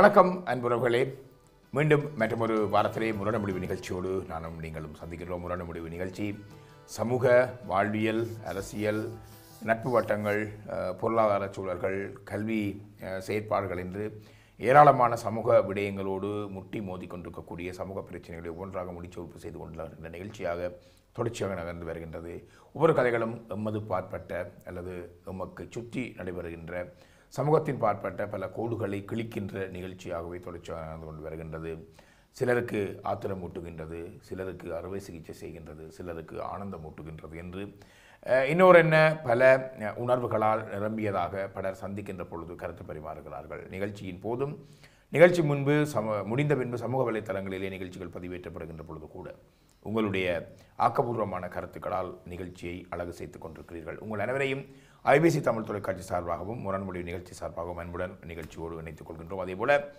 வணக்கம் அன்புறவுகளே மீண்டும் மற்றொரு வாரத்திலே முரண முடிவு நிகழ்ச்சியோடு நானும் நீங்களும் சந்திக்கிறோம் முரண முடிவு நிகழ்ச்சி சமூக வாழ்வியல் அரசியல் நட்பு வட்டங்கள் பொருளாதார சூழல்கள் கல்வி செயற்பாடுகள் என்று ஏராளமான சமூக விடயங்களோடு முட்டி மோதி கொண்டிருக்கக்கூடிய சமூக பிரச்சனைகளை ஒவ்வொன்றாக முடிச்சொறுப்பு செய்து கொண்டிருக்கின்ற நிகழ்ச்சியாக தொடர்ச்சியாக நகர்ந்து வருகின்றது. ஒவ்வொரு கதைகளும் எம்மது பாற்பட்ட அல்லது எமக்கு சுற்றி நடைபெறுகின்ற சமூகத்தின் பாற்பட்ட பல கோடுகளை கிழிக்கின்ற நிகழ்ச்சியாகவே தொடர்ச்சியாக நடந்து கொண்டு வருகின்றது. சிலருக்கு ஆத்திரம் ஊட்டுகின்றது சிலருக்கு அறுவை சிகிச்சை செய்கின்றது சிலருக்கு ஆனந்தம் ஊட்டுகின்றது என்று இன்னொரு என்ன பல உணர்வுகளால் நிரம்பியதாக பலர் சந்திக்கின்ற பொழுது கருத்து பரிமாறுகிறார்கள். நிகழ்ச்சியின் போதும் நிகழ்ச்சி முன்பு சம முடிந்த பின்பு சமூக வலைத்தளங்களிலே நிகழ்ச்சிகள் பதிவேற்றப்படுகின்ற பொழுது கூட உங்களுடைய ஆக்கப்பூர்வமான கருத்துக்களால் நிகழ்ச்சியை அழகு செய்து கொண்டிருக்கிறீர்கள். உங்கள் அனைவரையும் ஐபிசி தமிழ் தொலைக்காட்சி சார்பாகவும் முரண்மொழி நிகழ்ச்சி சார்பாகவும் அன்புடன் நிகழ்ச்சியோடு இணைத்துக் கொள்கின்றோம். அதேபோல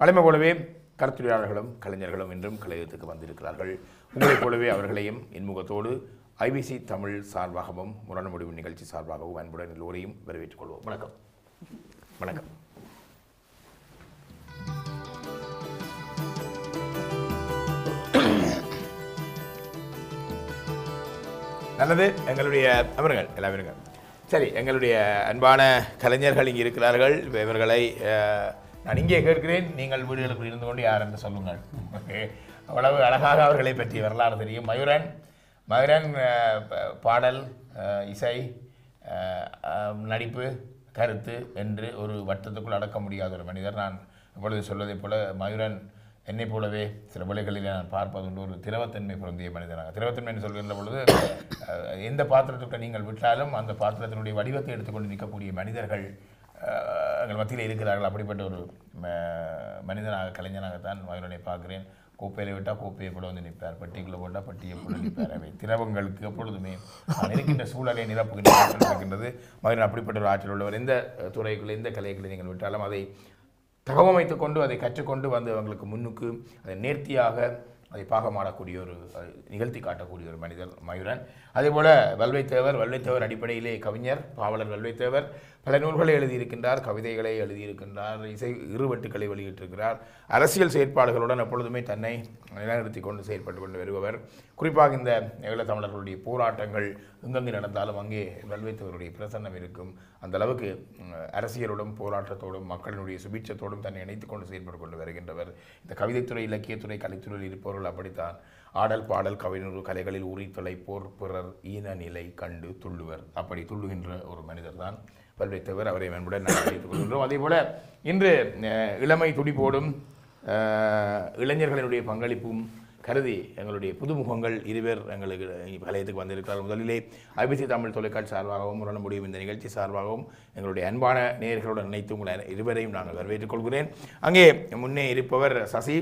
வளமை போலவே கருத்துரையாளர்களும் கலைஞர்களும் இன்றும் கலையத்துக்கு வந்திருக்கிறார்கள். உங்களைப் போலவே அவர்களையும் இன்முகத்தோடு ஐபிசி தமிழ் சார்பாகவும் முரண்முடிவு நிகழ்ச்சி சார்பாகவும் அன்புடன் எல்லோரையும் வரவேற்றுக் கொள்வோம். வணக்கம். வணக்கம். நல்லது. எங்களுடைய அமருங்கள் எல்லாம் சரி எங்களுடைய அன்பான கலைஞர்கள் இங்கே இருக்கிறார்கள். இவர்களை நான் இங்கே கேட்கிறேன். நீங்கள் வீடுகளுக்கு இருந்து கொண்டு யார் என்று சொல்லுங்கள். அவ்வளவு அழகாக அவர்களை பற்றி வரலாறு தெரியும். மயூரன் மயூரன் பாடல் இசை நடிப்பு கருத்து என்று ஒரு வட்டத்துக்குள் அடக்க முடியாத ஒரு மனிதர். நான் இப்பொழுது சொல்வதைப் போல மயூரன் என்னைப் போலவே சில வேளைகளில் நான் பார்ப்பதுண்டு ஒரு திரவத்தன்மை பொருந்திய மனிதனாக. திரவத்தன்மை சொல்கின்ற பொழுது எந்த பாத்திரத்துக்கு நீங்கள் விட்டாலும் அந்த பாத்திரத்தினுடைய வடிவத்தை எடுத்துக்கொண்டு நிற்கக்கூடிய மனிதர்கள் எங்கள் மத்தியில் இருக்கிறார்கள். அப்படிப்பட்ட ஒரு மனிதனாக கலைஞனாகத்தான் மயூரனை பார்க்குறேன். கோப்பையில் விட்டால் கோப்பையை போல வந்து நிற்பார். பட்டிக்குள்ளே போட்டால் பட்டியை போல நிற்பார். அவை திரவங்களுக்கு எப்பொழுதுமே இருக்கின்ற சூழலை நிரப்புகின்ற இருக்கின்றது. மகன் அப்படிப்பட்ட ஒரு ஆற்றல் உள்ளவர். எந்த துறைக்குள்ளே எந்த கலைகளை நீங்கள் விட்டாலும் அதை தகவமைத்து கொண்டு அதை கற்றுக்கொண்டு வந்து அவங்களுக்கு முன்னுக்கு அதை நேர்த்தியாக அதை பாகமாடக்கூடிய ஒரு நிகழ்த்தி காட்டக்கூடிய ஒரு மனிதர் மயூரன். அதேபோல வல்வைத்தேவர் வல்வைத்தேவர் அடிப்படையிலே கவிஞர் பாவலர் வல்வைத்தேவர் பல நூல்களை எழுதியிருக்கின்றார் கவிதைகளை எழுதியிருக்கின்றார் இசை இருவட்டுக்களை வெளியிட்டிருக்கிறார். அரசியல் செயற்பாடுகளுடன் எப்பொழுதுமே தன்னை நிலைநிறுத்தி கொண்டு செயற்பட்டு கொண்டு வருபவர். குறிப்பாக இந்த ஈழத்தமிழர்களுடைய போராட்டங்கள் எங்கெங்கு நடந்தாலும் அங்கே வல்வைத்தவருடைய பிரசன்னம் இருக்கும். அந்த அளவுக்கு அரசியலோடும் போராட்டத்தோடும் மக்களினுடைய சுபீட்சத்தோடும் தன்னை இணைத்து கொண்டு செயற்பட்டு கொண்டு வருகின்றவர். இந்த கவிதைத்துறை இலக்கியத்துறை கலைத்துறையில் இருப்பவர்கள் அப்படித்தான். ஆடல் பாடல் கவிஞர் கலைகளில் ஊறி தொலைப்போர் பிறர் ஈன நிலை கண்டு துள்ளுவர். அப்படி துள்ளுகின்ற ஒரு மனிதர் தான் பல்வேத்தவர் அவரை மேம்பட நாங்கள் வைத்துக் கொள்கின்றோம். அதே போல இன்று இளமை துடிப்போடும் இளைஞர்களினுடைய பங்களிப்பும் கருதி எங்களுடைய புதுமுகங்கள் இருவர் எங்களுக்கு வலயத்துக்கு வந்திருக்கிறார். முதலிலே ஐபிசி தமிழ் தொலைக்காட்சி சார்பாகவும் முரண முடியும் இந்த நிகழ்ச்சி சார்பாகவும் எங்களுடைய அன்பான நேயர்களுடன் நினைத்து உங்களை இருவரையும் நாங்கள் வரவேற்றுக் கொள்கிறேன். அங்கே முன்னே இருப்பவர் சசி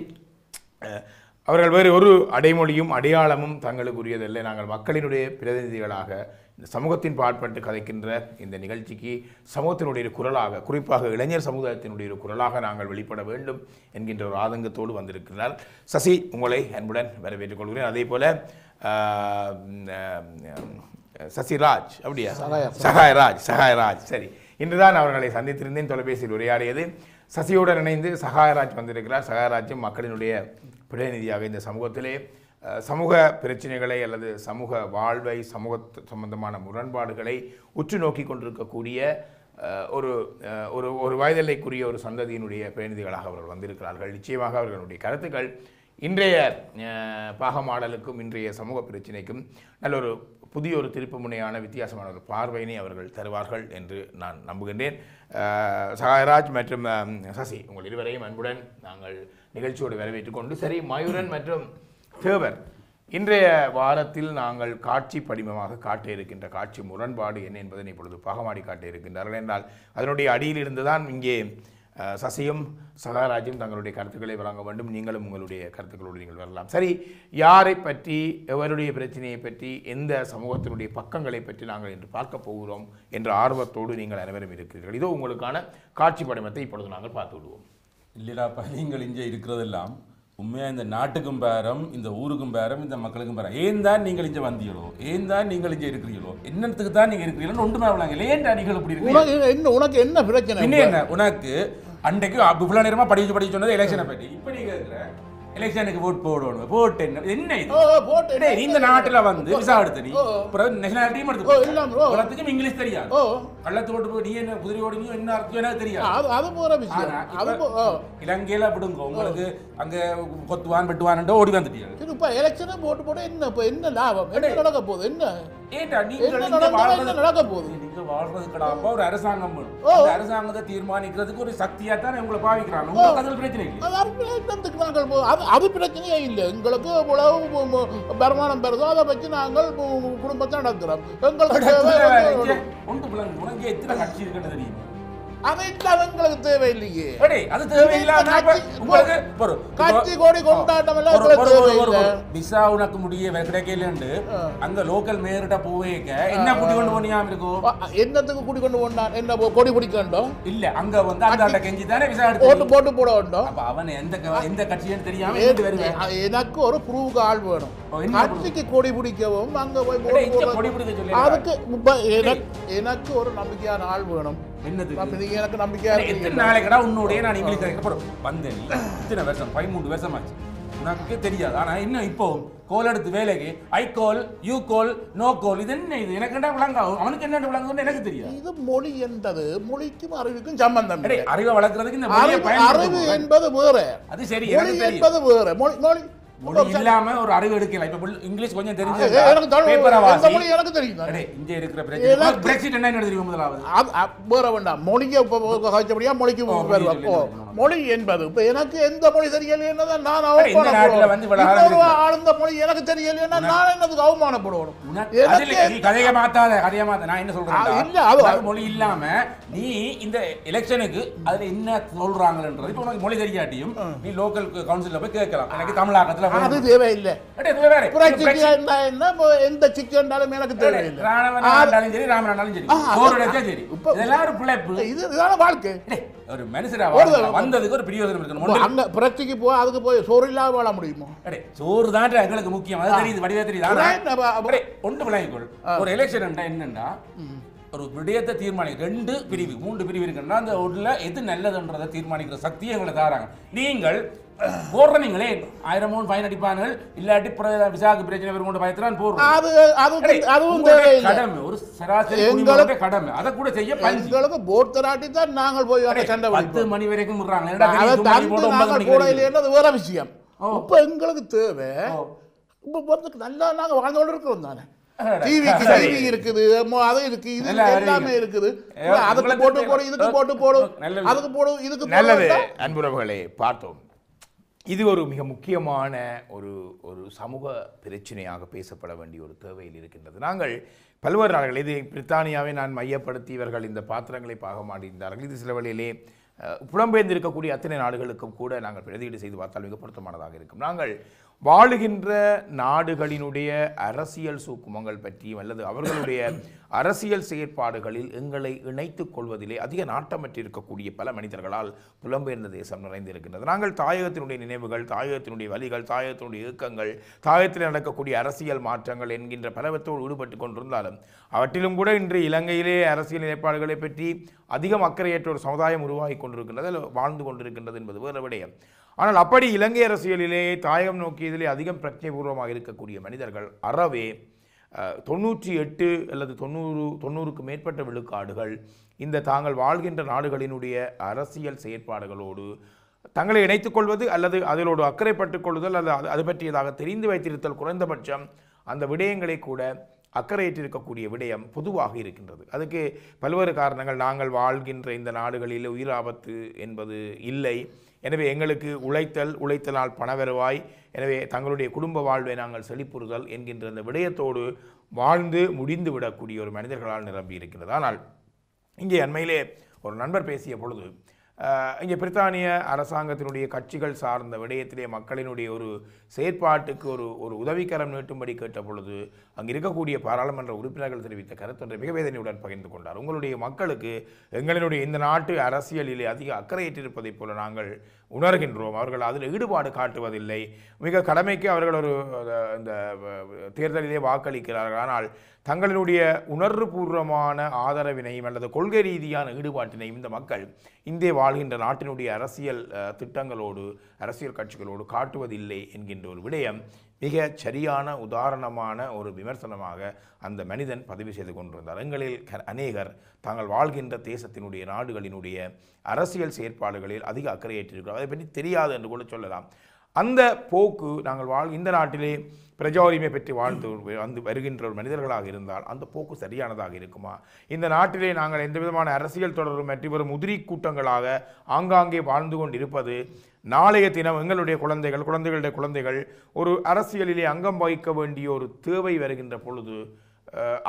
அவர்கள் வேறு ஒரு அடைமொழியும் அடையாளமும் தங்களுக்குரியதல்ல. நாங்கள் மக்களினுடைய பிரதிநிதிகளாக இந்த சமூகத்தின் பாற்பட்டு கதைக்கின்ற இந்த நிகழ்ச்சிக்கு சமூகத்தினுடைய குரலாக குறிப்பாக இளைஞர் சமுதாயத்தினுடைய ஒரு குரலாக நாங்கள் வெளிப்பட வேண்டும் என்கின்ற ஒரு ஆதங்கத்தோடு வந்திருக்கிறார். சசி உங்களை அன்புடன் வரவேற்றுக் கொள்கிறேன். அதே போல சசிராஜ் அப்படியா? சகாயராஜ் சகாயராஜ். சரி. இன்றுதான் அவர்களை சந்தித்திருந்தேன் தொலைபேசியில் உரையாடியது. சசியுடன் இணைந்து சகாயராஜ் வந்திருக்கிறார். சகாயராஜும் மக்களினுடைய பிரதிநிதியாக இந்த சமூகத்திலே சமூக பிரச்சனைகளை அல்லது சமூக வாழ்வை சமூக சம்பந்தமான முரண்பாடுகளை உற்று நோக்கி கொண்டிருக்கக்கூடிய ஒரு ஒரு ஒரு வயதில்லைக்குரிய ஒரு சந்ததியினுடைய பிரதிநிதிகளாக அவர்கள் வந்திருக்கிறார்கள். நிச்சயமாக அவர்களுடைய கருத்துக்கள் இன்றைய பாகமாடலுக்கும் இன்றைய சமூக பிரச்சினைக்கும் நல்ல ஒரு புதிய ஒரு திருப்பு முனையான வித்தியாசமான ஒரு பார்வையினை அவர்கள் தருவார்கள் என்று நான் நம்புகின்றேன். சகாயராஜ் மற்றும் சசி உங்கள் இருவரையும் அன்புடன் நாங்கள் நிகழ்ச்சியோடு வரவேற்றுக் கொண்டு சரி மயூரன் மற்றும் தேவர் இன்றைய வாரத்தில் நாங்கள் காட்சி படிமமாக காட்ட இருக்கின்ற காட்சி முரண்பாடு என்ன என்பதனை இப்பொழுது பாகமாடி காட்ட இருக்கின்றார்கள் என்றால் அதனுடைய அடியில் இருந்துதான் இங்கே சசியும் சகாராஜும் தங்களுடைய கருத்துக்களை வழங்க வேண்டும். நீங்களும் உங்களுடைய கருத்துக்களோடு நீங்கள் வரலாம். சரி யாரை பற்றி எவருடைய பிரச்சனையை பற்றி எந்த சமூகத்தினுடைய பக்கங்களை பற்றி நாங்கள் இன்று பார்க்க போகிறோம் என்ற ஆர்வத்தோடு நீங்கள் அனைவரும் இருக்கிறீர்கள். இதோ உங்களுக்கான காட்சி படிமத்தை இப்பொழுது நாங்கள் பார்த்து விடுவோம். இல்லைடாப்பா நீங்கள் இங்கே இருக்கிறதெல்லாம் உண்மையா இந்த நாட்டுக்கும் பேரம் இந்த ஊருக்கும் பேரம் இந்த மக்களுக்கும் பேரம். ஏன் தான் நீங்கள் இங்கே வந்தீங்களோ ஏன் தான் நீங்கள் இங்கே இருக்கிறீங்களோ என்னத்துக்கு தான் நீங்கள் இருக்கிறீங்களோ ஒன்றுமே விளங்கல ஏன்டா நீங்கள் இப்படி இருக்கீங்க என்ன உனக்கு என்ன பிரச்சனை? பின்ன என்ன? உனக்கு அன்றைக்கு இவ்வளவு நேரமா படிச்சு படிச்சு சொன்னது எலெக்ஷனை பற்றி இப்ப நீங்க இருக்கிற எலெக்ஷனுக்கு ஓட் போடணும். போட் என்ன? என்ன இது? இந்த நாட்டுல வந்து விசா எடுத்து நீ. அப்புறம் நேஷனாலிட்டியும் எடுத்து இங்கிலீஷ் தெரியாது. ஓ கள்ளத்து ஓட்டு போய் நீ என்ன குதிரை ஓடுனியோ என்ன அர்த்தம் எனக்கு தெரியாது. அது போற விஷயம். அது. இலங்கையில விடுங்க. உங்களுக்கு அங்க கொத்துவான் வெட்டுவான் ஓடி வந்துட்டீங்க இப்ப எலெக்ஷனை போட்டு போட என்ன இப்ப என்ன லாபம்? என்ன நடக்க போகுது? என்ன? என்ன வாழ்றது என்ன நடக்க போகுது? நீங்க வாழ்றது கடாப்பா ஒரு அரசாங்கம் அரசாங்கத்தை தீர்மானிக்கிறதுக்கு ஒரு சக்தியா தான் உங்களை பாவிக்கிறாங்க. அதில் பிரச்சனை இல்லை அது அது பிரச்சனையே இல்லை. எங்களுக்கு இவ்வளவு மு- வருமானம் பெறுதோ அதை வச்சு நாங்கள் குடும்பத்தை நடத்துறோம். எங்களுக்கு வந்து- ஒன்று பிள்ளைங்க உனக்கு எத்தனை கட்சி இருக்குன்னு தெரியும் அதை இல்லாத எங்களுக்கு தேவையில்லையே அது தேவையில்லாம கட்சி- கோடி கொண்டாட்டம் எல்லாம் விசா உனக்கு முடிய கிடைக்கலண்டு அங்க லோக்கல் மேயர்கிட்ட போவேக்க. என்ன கூட்டி கொண்டு போனியாம இருக்கும் என்னத்துக்கு குடி கொண்டு போனான்? என்ன கொடி பிடிக்கண்டோம் இல்ல அங்க வந்து அந்த கெஞ்சி தானே விசா எடுத்து ஓட்டு போட்டு போட வேண்டும். அப்ப அவன் எந்த எந்த கட்சின்னு தெரியாம எனக்கு ஒரு ப்ரூவுக்கு ஆள் வேணும்? கட்சிக்கு கொடி பிடிக்கவும் அங்க போய் போட்டு கொடி பிடிக்க அதுக்கு எனக்கு ஒரு நம்பிக்கையான ஆள் வேணும். என்னது நீங்க எனக்கு நம்பிக்கையா எத்தனை நாளைக்கடா உன்னுடைய நான் இங்கிலீஷ் கற்றுக்கப்படும் வந்தேன் இத்தனை வருஷம் பதிமூணு வருஷம் ஆச்சு உனக்கு தெரியாது. ஆனா இன்னும் இப்போ? கோல் எடுத்து வேலைக்கு ஐ கோல் யூ கோல் நோ கோல் இது என்ன இது? எனக்கு என்ன விளங்க? அவனுக்கு என்ன விளங்குன்னு எனக்கு தெரியாது. இது மொழி என்றது மொழிக்கும் அறிவுக்கும் சம்பந்தம். அறிவை வளர்க்கறதுக்கு இந்த அறிவு என்பது வேற. அது சரி என்பது வேற. மொழி மொழி மொழி இல்லாம ஒரு அறிவு எடுக்கலாம் இப்ப இங்கிலீஷ் கொஞ்சம் தெரிஞ்சு எனக்கு மொழி எனக்கு தெரியும். இங்க இருக்கிற பிரச்சனை. பிரெக்சிட் என்ன தெரியும் முதலாவது? வேற வேண்டாம். மொழியை கழிச்சபடியா மொழிக்கு. மொழி என்பது. இப்ப எனக்கு எந்த மொழி தெரியலைன்னா நான் இருக்கு. ஆளுந்த மொழி எனக்கு தெரியலைன்னா நான் என்னதுக்கு நீ கதையை மாத்தாத கதையை மாத்த. நான் என்ன சொல்றேன் இல்ல, அது- மொழி இல்லாம நீ இந்த எலெக்ஷனுக்கு அதுல என்ன சொல்றாங்கன்றது இப்ப உனக்கு மொழி தெரியாட்டியும் நீ லோக்கல் கவுன்சில்ல போய் கேட்கலாம். எனக்கு தமிழாக்கத்துல அது. தேவையில்லை. எந்த சிக்கு இருந்தாலும் எனக்கு தேவையில்லை இதுதான வாழ்க்கை. ஒரு மனுஷரா வந்ததுக்கு ஒரு பிரயோஜனம் இருக்கணும். அங்க புரட்சிக்கு போய் அதுக்கு போய் சோறு இல்லாம வாழ முடியுமா? சோறு தான் எங்களுக்கு முக்கியம். அது தெரியுது வடிவா தெரியுது. ஒன்று விளங்கிக்கொள். ஒரு எலெக்ஷன் என்னன்னா ஒரு விடயத்தை தீர்மானி ரெண்டு பிரிவு மூன்று பிரிவு இருக்குன்னா அந்த உள்ள எது நல்லதுன்றதை தீர்மானிக்கிற சக்தியை எங்களை தாராங்க. நீங்கள் போடுற நீங்களே ஆயிரம் மூணு ஃபைன் அடிப்பானுகள் இல்லாட்டி விசாக்கு பிரச்சனை வரும் கொண்டு பயத்தான் போடுறோம் அது அது அடே, அதுவும் கடமை ஒரு சராசரி எங்களுக்கு- கடமை அதை கூட செய்ய எங்களுக்கு போட் தராட்டி தான் நாங்கள் போய் சண்டை பத்து மணி வரைக்கும் விடுறாங்க. நாங்கள் வேற விஷயம். இப்ப எங்களுக்கு தேவை. இப்ப நல்லா நாங்க வாழ்ந்து கொண்டு இருக்கிறோம் தானே. டிவிக்கு. டிவி இருக்குது அது இருக்கு இது எல்லாமே. இருக்குது. அதுக்கு போட்டு தெரியும். போடு இதுக்கு போட்டு போடு. ஓ, நல்லது. அதுக்கு போடு இதுக்கு நல்லது. அன்புறவுகளே பார்த்தோம். இது ஒரு மிக முக்கியமான ஒரு ஒரு சமூக பிரச்சனையாக பேசப்பட வேண்டிய ஒரு தேவையில் இருக்கின்றது. நாங்கள் பல்வேறு நாடுகள் இது பிரித்தானியாவை நான் மையப்படுத்தி இவர்கள் இந்த பாத்திரங்களை பாக மாட்டியிருந்தார்கள் இது சில வழியிலே புலம்பெயர்ந்திருக்கக்கூடிய அத்தனை நாடுகளுக்கும் கூட நாங்கள் பிரதியீடு செய்து பார்த்தால் மிக பொருத்தமானதாக இருக்கும். நாங்கள் வாழுகின்ற நாடுகளினுடைய அரசியல் சூக்குமங்கள் பற்றியும் அல்லது அவர்களுடைய அரசியல் செயற்பாடுகளில் எங்களை இணைத்துக் கொள்வதிலே அதிக நாட்டமற்றிருக்கக்கூடிய பல மனிதர்களால் புலம்பெயர்ந்த தேசம் நிறைந்திருக்கின்றது. நாங்கள் தாயகத்தினுடைய நினைவுகள் தாயகத்தினுடைய வழிகள் தாயகத்தினுடைய இயக்கங்கள் தாயகத்தில் நடக்கக்கூடிய அரசியல் மாற்றங்கள் என்கின்ற பலவற்றோடு ஈடுபட்டு கொண்டிருந்தாலும் அவற்றிலும் கூட இன்று இலங்கையிலே அரசியல் நிலைப்பாடுகளை பற்றி அதிகம் அக்கறையற்ற ஒரு சமுதாயம் உருவாகி கொண்டிருக்கின்றது வாழ்ந்து கொண்டிருக்கின்றது என்பது வேறு விடயம். ஆனால் அப்படி இலங்கை அரசியலிலே தாயகம் நோக்கியதிலே அதிகம் பிரச்சனைபூர்வமாக இருக்கக்கூடிய மனிதர்கள் அறவே தொண்ணூற்றி எட்டு அல்லது தொண்ணூறு தொண்ணூறுக்கு மேற்பட்ட விழுக்காடுகள் இந்த தாங்கள் வாழ்கின்ற நாடுகளினுடைய அரசியல் செயற்பாடுகளோடு தங்களை இணைத்துக் கொள்வது அல்லது அதிலோடு அக்கறைப்பட்டுக் கொள்ளுதல் அல்லது அது அது பற்றியதாக தெரிந்து வைத்திருத்தல் குறைந்தபட்சம் அந்த விடயங்களை கூட அக்கறையற்றிருக்கக்கூடிய விடயம் பொதுவாக இருக்கின்றது. அதுக்கு பல்வேறு காரணங்கள். நாங்கள் வாழ்கின்ற இந்த நாடுகளில் உயிர் ஆபத்து என்பது இல்லை. எனவே எங்களுக்கு உழைத்தல் உழைத்தலால் பண வருவாய் எனவே தங்களுடைய குடும்ப வாழ்வை நாங்கள் செழிப்புறுதல் என்கின்ற அந்த விடயத்தோடு வாழ்ந்து முடிந்து விடக்கூடிய ஒரு மனிதர்களால் நிரம்பி இருக்கிறது ஆனால் இங்கே அண்மையிலே ஒரு நண்பர் பேசிய பொழுது இங்கே பிரித்தானிய அரசாங்கத்தினுடைய கட்சிகள் சார்ந்த விடயத்திலே மக்களினுடைய ஒரு செயற்பாட்டுக்கு ஒரு ஒரு உதவிக்கரம் நீட்டும்படி கேட்ட பொழுது அங்கே இருக்கக்கூடிய பாராளுமன்ற உறுப்பினர்கள் தெரிவித்த கருத்தொன்றை மிக வேதனையுடன் பகிர்ந்து கொண்டார். உங்களுடைய மக்களுக்கு எங்களினுடைய இந்த நாட்டு அரசியலிலே அதிக அக்கறையற்றிருப்பதைப் போல நாங்கள் உணர்கின்றோம். அவர்கள் அதில் ஈடுபாடு காட்டுவதில்லை. மிக கடமைக்கு அவர்கள் ஒரு இந்த தேர்தலிலே வாக்களிக்கிறார்கள். ஆனால் தங்களினுடைய உணர்வுபூர்வமான ஆதரவினையும் அல்லது கொள்கை ரீதியான ஈடுபாட்டினையும் இந்த மக்கள் இந்திய வாழ்கின்ற நாட்டினுடைய அரசியல் திட்டங்களோடு அரசியல் கட்சிகளோடு காட்டுவதில்லை என்கின்ற ஒரு விடயம் மிக சரியான உதாரணமான ஒரு விமர்சனமாக அந்த மனிதன் பதிவு செய்து கொண்டிருந்தார். எங்களில் அநேகர் தாங்கள் வாழ்கின்ற தேசத்தினுடைய நாடுகளினுடைய அரசியல் செயற்பாடுகளில் அதிக அக்கறையேற்றிருக்கிறார் அதை பற்றி தெரியாது என்று கூட சொல்லலாம். அந்த போக்கு நாங்கள் வாழ் இந்த நாட்டிலே பிரஜா உரிமை பெற்று வாழ்ந்து வந்து வருகின்ற ஒரு மனிதர்களாக இருந்தால் அந்த போக்கு சரியானதாக இருக்குமா? இந்த நாட்டிலே நாங்கள் எந்த விதமான அரசியல் தொடரும் மற்றும் வரும் உதிரி கூட்டங்களாக ஆங்காங்கே வாழ்ந்து கொண்டிருப்பது நாளைய தினம் எங்களுடைய குழந்தைகள் குழந்தைகளுடைய குழந்தைகள் ஒரு அரசியலிலே அங்கம் வகிக்க வேண்டிய ஒரு தேவை வருகின்ற பொழுது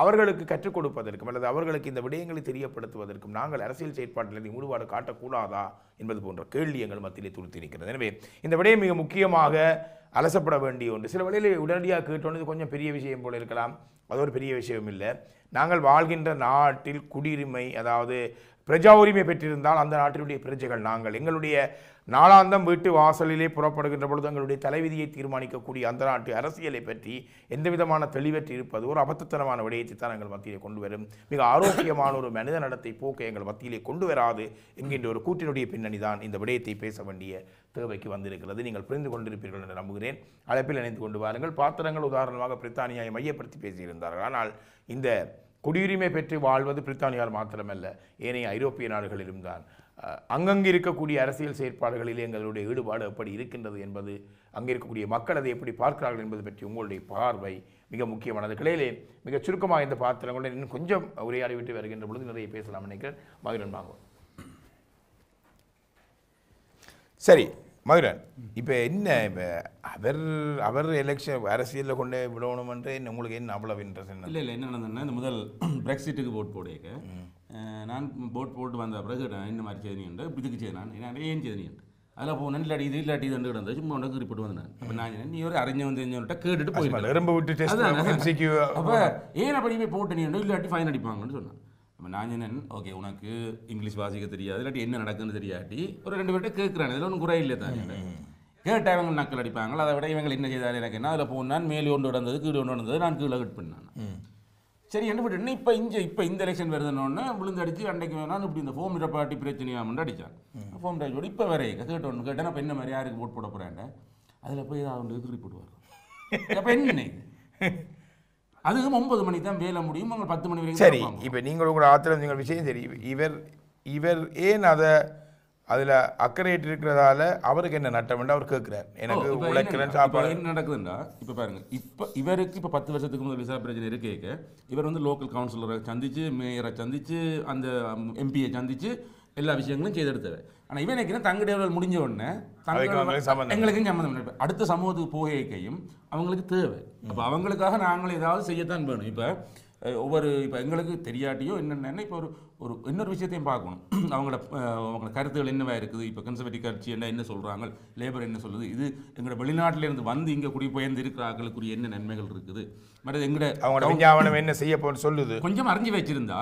அவர்களுக்கு கற்றுக் கொடுப்பதற்கும் அல்லது அவர்களுக்கு இந்த விடயங்களை தெரியப்படுத்துவதற்கும் நாங்கள் அரசியல் செயற்பாட்டில் ஈடுபாடு காட்டக்கூடாதா என்பது போன்ற கேள்வி எங்கள் மத்தியிலே துருத்திருக்கிறது எனவே இந்த விடயம் மிக முக்கியமாக அலசப்பட வேண்டிய ஒன்று. சில வழியில் உடனடியாக கேட்டோன்னு கொஞ்சம் பெரிய விஷயம் போல இருக்கலாம். அது ஒரு பெரிய விஷயம் இல்லை. நாங்கள் வாழ்கின்ற நாட்டில் குடியுரிமை அதாவது பிரஜா உரிமை பெற்றிருந்தால் அந்த நாட்டினுடைய பிரஜைகள் நாங்கள். எங்களுடைய நாளாந்தம் வீட்டு வாசலிலே புறப்படுகின்ற பொழுது எங்களுடைய தலைவிதியை தீர்மானிக்கக்கூடிய அந்த நாட்டு அரசியலை பற்றி எந்த விதமான தெளிவற்று இருப்பது ஒரு அபத்தத்தனமான விடயத்தை தான் எங்கள் மத்தியிலே கொண்டு வரும். மிக ஆரோக்கியமான ஒரு மனித நடத்தை போக்கை எங்கள் மத்தியிலே கொண்டு வராது என்கின்ற ஒரு கூட்டினுடைய பின்னணி தான் இந்த விடயத்தை பேச வேண்டிய தேவைக்கு வந்திருக்கிறது. நீங்கள் புரிந்து கொண்டிருப்பீர்கள் என்று நம்புகிறேன். அழைப்பில் இணைந்து கொண்டு வாருங்கள். பாத்திரங்கள் உதாரணமாக பிரித்தானியாவை மையப்படுத்தி பேசியிருந்தார்கள். ஆனால் இந்த குடியுரிமை பெற்று வாழ்வது பிரித்தானியால் மாத்திரமல்ல ஏனைய ஐரோப்பிய நாடுகளிலும் தான். அங்கங்கே அங்கங்கு இருக்கக்கூடிய அரசியல் செயற்பாடுகளில் எங்களுடைய ஈடுபாடு எப்படி இருக்கின்றது என்பது அங்கே இருக்கக்கூடிய மக்கள் அதை எப்படி பார்க்கிறார்கள் என்பது பற்றி உங்களுடைய பார்வை மிக முக்கியமானது. கிளையிலே மிக சுருக்கமாக இந்த பாத்திரங்களுடன் இன்னும் கொஞ்சம் உரையாடி விட்டு வருகின்ற பொழுது நிறைய பேசலாம் நினைக்கிறேன். மகிழன் வாங்குவோம். சரி மதுரன் இப்போ என்ன இப்போ அவர் அவர் எலெக்ஷன் அரசியலில் கொண்டு விடணும் என்று என்ன உங்களுக்கு என்ன அவ்வளவு இன்ட்ரெஸ்ட் என்ன? இல்லை இல்லை என்ன நடந்ததுன்னா இந்த முதல் பிரெக்சிட்டுக்கு போட் போடேக்க. நான் போட் போட்டு வந்த பிறகு நான் இந்த மாதிரி செய்தியுண்டு இதுக்கு செய்து நான் ஏன் செய்தியுண்டு அதில் போனேன் இல்லாட்டி இது இல்லாட்டி இது கிடந்தது. சும்மா உனக்கு ரிப்போர்ட் வந்தேன் அப்போ நான் நீ ஒரு அறிஞன் வந்து கேட்டுட்டு போயிருந்தேன் எறும்பு விட்டு அப்போ ஏன் அப்படி போய் போட்டு நீ இல்லாட்டி ஃபைன் அடிப்பாங்கன்னு சொன்னேன். நான் சொன்னேன் ஓகே உனக்கு இங்கிலீஷ் வாசிக்க தெரியாது இல்லாட்டி என்ன நடக்குன்னு தெரியாட்டி ஒரு ரெண்டு பேர்கிட்ட கேட்குறேன் இதில் ஒன்றும் குறை இல்லை தான். கேட்ட இவங்க நக்கல் அடிப்பாங்க அதை விட இவங்க என்ன செய்தாலும் எனக்கு என்ன? அதில் போனான் மேலே ஒன்று நடந்தது கீழே ஒன்று நடந்தது நான் கீழே கட் பண்ணேன். சரி என்ன விட்டு இப்போ இங்கே இப்போ இந்த எலெக்ஷன் வருதுன்னொன்னே விழுந்து அடிச்சு அன்னைக்கு வேணாம் இப்படி இந்த ஃபோம் பாட்டி பிரச்சனையாமன்னு அடித்தான் ஃபோம் ரைட் இப்போ வரை கேட்ட ஒன்று கேட்டேன். அப்போ என்ன மாதிரி யாருக்கு ஓட் போட போகிறேன் அதில் போய் ரிப்போர்ட் வரும் அப்போ என்ன? அதுவும் ஒன்பது மணி தான் வேலை முடியும். அவங்க பத்து மணி வரைக்கும் சரி. இப்போ நீங்கள் உங்களோட ஆத்திரம் நீங்கள் விஷயம் சரி. இவர் இவர் ஏன் அதை அதில் அக்கறையிட்டு இருக்கிறதால அவருக்கு என்ன நட்டம் அவர் கேட்கிறார். எனக்கு உழைக்கிறேன் சாப்பாடு என்ன நடக்குதுன்னா இப்போ பாருங்க. இப்போ இவருக்கு இப்போ பத்து வருஷத்துக்கு முதல் விசா பிரச்சனை இருக்கேக்க இவர் வந்து லோக்கல் கவுன்சிலரை சந்திச்சு மேயரை சந்திச்சு அந்த எம்பியை சந்திச்சு எல்லா விஷயங்களும் செய்தெடுத்தவர். ஆனால் இவன் நினைக்கிறேன் தங்களுடைய முடிஞ்ச உடனே. எங்களுக்கும் சம்மந்தம் அடுத்த சமூகத்துக்கு போகையும் அவங்களுக்கு தேவை. அப்போ அவங்களுக்காக நாங்கள் ஏதாவது செய்யத்தான் வேணும். இப்போ ஒவ்வொரு இப்போ எங்களுக்கு தெரியாட்டியோ என்னென்ன இப்போ ஒரு ஒரு இன்னொரு விஷயத்தையும் பார்க்கணும். அவங்களோட அவங்களோட கருத்துகள் என்னவா இருக்குது? இப்போ கன்சர்வேட்டிவ் கட்சி என்ன என்ன சொல்கிறாங்க லேபர் என்ன சொல்லுது? இது எங்களோட வெளிநாட்டில இருந்து வந்து இங்கே குடிபெயர்ந்து இருக்கிற ஆட்களுக்குரிய என்ன நன்மைகள் இருக்குது? மற்றது எங்களோட அவங்களோட என்ன செய்ய போன்னு சொல்லுது. கொஞ்சம் அறிஞ்சு வச்சிருந்தா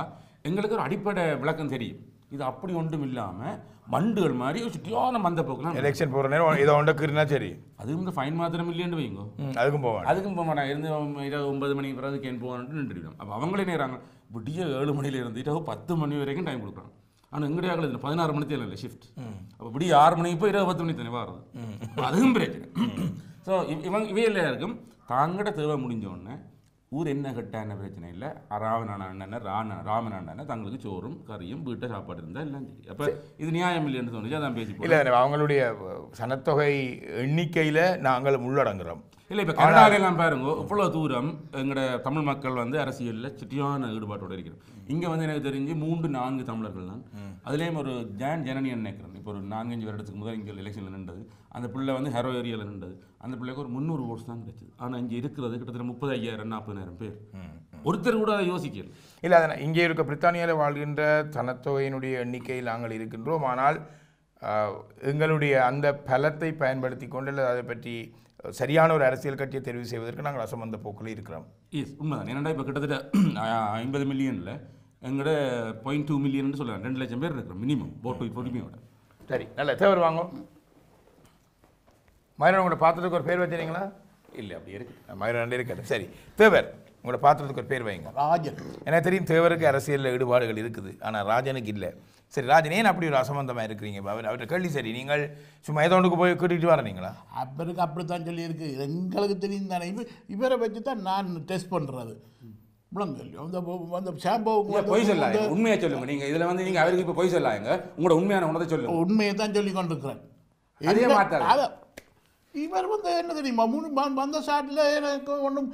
எங்களுக்கு ஒரு அடிப்படை விளக்கம் தெரியும். இது அப்படி ஒன்றும் இல்லாமல் மண்டுகள் மாதிரி சுற்றியான மந்த போக்குலாம் எலெக்ஷன் போகிற நேரம் இதை ஒன்றக்குறனா சரி. அதுவும் இந்த ஃபைன் மாத்திரம் இல்லைன்னு வைங்கோ. அதுக்கும் போவாங்க அதுக்கும் போக மாட்டாங்க இருந்து இரவு ஒன்பது மணிக்கு பிறகு கேன் போகணுன்ட்டு நின்றுடுவோம் அப்போ அவங்களே நேராங்க. விடிய ஏழு மணில இருந்து இரவு பத்து மணி வரைக்கும் டைம் கொடுக்குறாங்க ஆனால் எங்களுடைய ஆகல இதில் பதினாறு மணி தேவை இல்லை ஷிஃப்ட் அப்போ விடிய ஆறு மணிக்கு போய் இரவு பத்து மணி தானே வருது? அதுவும் பிரச்சனை. ஸோ இவங்க இவையில் இருக்கும் தாங்கட தேவை முடிஞ்ச உடனே ஊர் என்ன கட்டான பிரச்சனை இல்லை. ராவணன் அண்ணன் ராண ராமன் அண்ணன் தங்களுக்கு சோறும் கறியும் வீட்டை சாப்பாடு இருந்தால் எல்லாம் சரி அப்போ இது நியாயம் இல்லைன்னு தோணுச்சு. அதான் பேசி. இல்லை அவங்களுடைய சனத்தொகை எண்ணிக்கையில் நாங்கள் உள்ளடங்குறோம். இல்லை இப்போ கனடாவிலாம் பாருங்க இவ்வளோ தூரம் எங்களோட தமிழ் மக்கள் வந்து அரசியலில் சிட்டியான ஈடுபாட்டோட இருக்கிறோம் இங்கே வந்து எனக்கு தெரிஞ்சு மூன்று நான்கு தமிழர்கள் தான் அதுலேயும் ஒரு ஜான் ஜனனியன் நினைக்கிறேன் இப்போ ஒரு நான்கஞ்சு வருடத்துக்கு முதல் இங்கே எலெக்ஷனில் நின்றது. அந்த பிள்ளை வந்து ஹெரோ ஏரியாவில் நின்றது. அந்த பிள்ளைக்கு ஒரு முந்நூறு ஓட்ஸ் தான் கிடைச்சது. ஆனால் இங்கே இருக்கிறது கிட்டத்தட்ட முப்பது ஐயாயிரம் நாற்பதாயிரம் பேர். ஒருத்தர் கூட அதை யோசிக்கல. இல்லை அதனால் இங்கே இருக்க பிரித்தானியாவில் வாழ்கின்ற சனத்தொகையினுடைய எண்ணிக்கையில் நாங்கள் இருக்கின்றோம். ஆனால் எங்களுடைய அந்த பலத்தை பயன்படுத்தி கொண்டு அல்லது அதை பற்றி சரியான ஒரு அரசியல் கட்சியை தெரிவு செய்வதற்கு நாங்கள் அசம்பந்த போக்கில் இருக்கிறோம். எஸ் உண்மைதான். ஏன்னா இப்போ கிட்டத்தட்ட ஐம்பது மில்லியனில் எங்களோட பாயிண்ட் டூ மில்லியன் சொல்லலாம் ரெண்டு லட்சம் பேர் இருக்கிறோம் மினிமம் போட்டு பொறுமையோட. சரி நல்ல தேவர் வாங்க. மயிரன் உங்களோட பாத்திரத்துக்கு ஒரு பேர் வச்சுறீங்களா இல்லை அப்படி இருக்கு. மயிரன் இருக்கட்டும் சரி தேவர் உங்களோட பாத்திரத்துக்கு ஒரு பேர் வைங்க. ராஜன். எனக்கு தெரியும் தேவருக்கு அரசியலில் ஈடுபாடுகள் இருக்குது. ஆனால் ராஜனுக்கு இல்லை. சரி ராஜன் ஏன் அப்படி ஒரு அசம்பந்தமாக இருக்கிறீங்க? இப்ப அவர் அவர்கிட்ட கேள்வி சரி நீங்கள் சும்மா ஏதோ ஒன்றுக்கு போய் கூட்டிகிட்டு வரீங்களா? அப்பருக்கு அப்படித்தான் சொல்லியிருக்கு. எங்களுக்கு தெரியும் தானே. இவ இவரை வச்சு தான் நான் டெஸ்ட் பண்ணுறது அந்த அந்த ஷாம்புவுக்கு பொய் சொல்லாங்க உண்மையை சொல்லுங்க. நீங்க இதுல வந்து நீங்க அவருக்கு இப்ப பொய் சொல்லாங்க உங்களோட உண்மையான உணத்தை சொல்லுங்க. உண்மையை தான் சொல்லி கொண்டிருக்கிறேன். அதே. அத- இவர் வந்து என்ன தெரியுமா? வ- வந்த ஷாட்டில் எனக்கு ஒன்றும்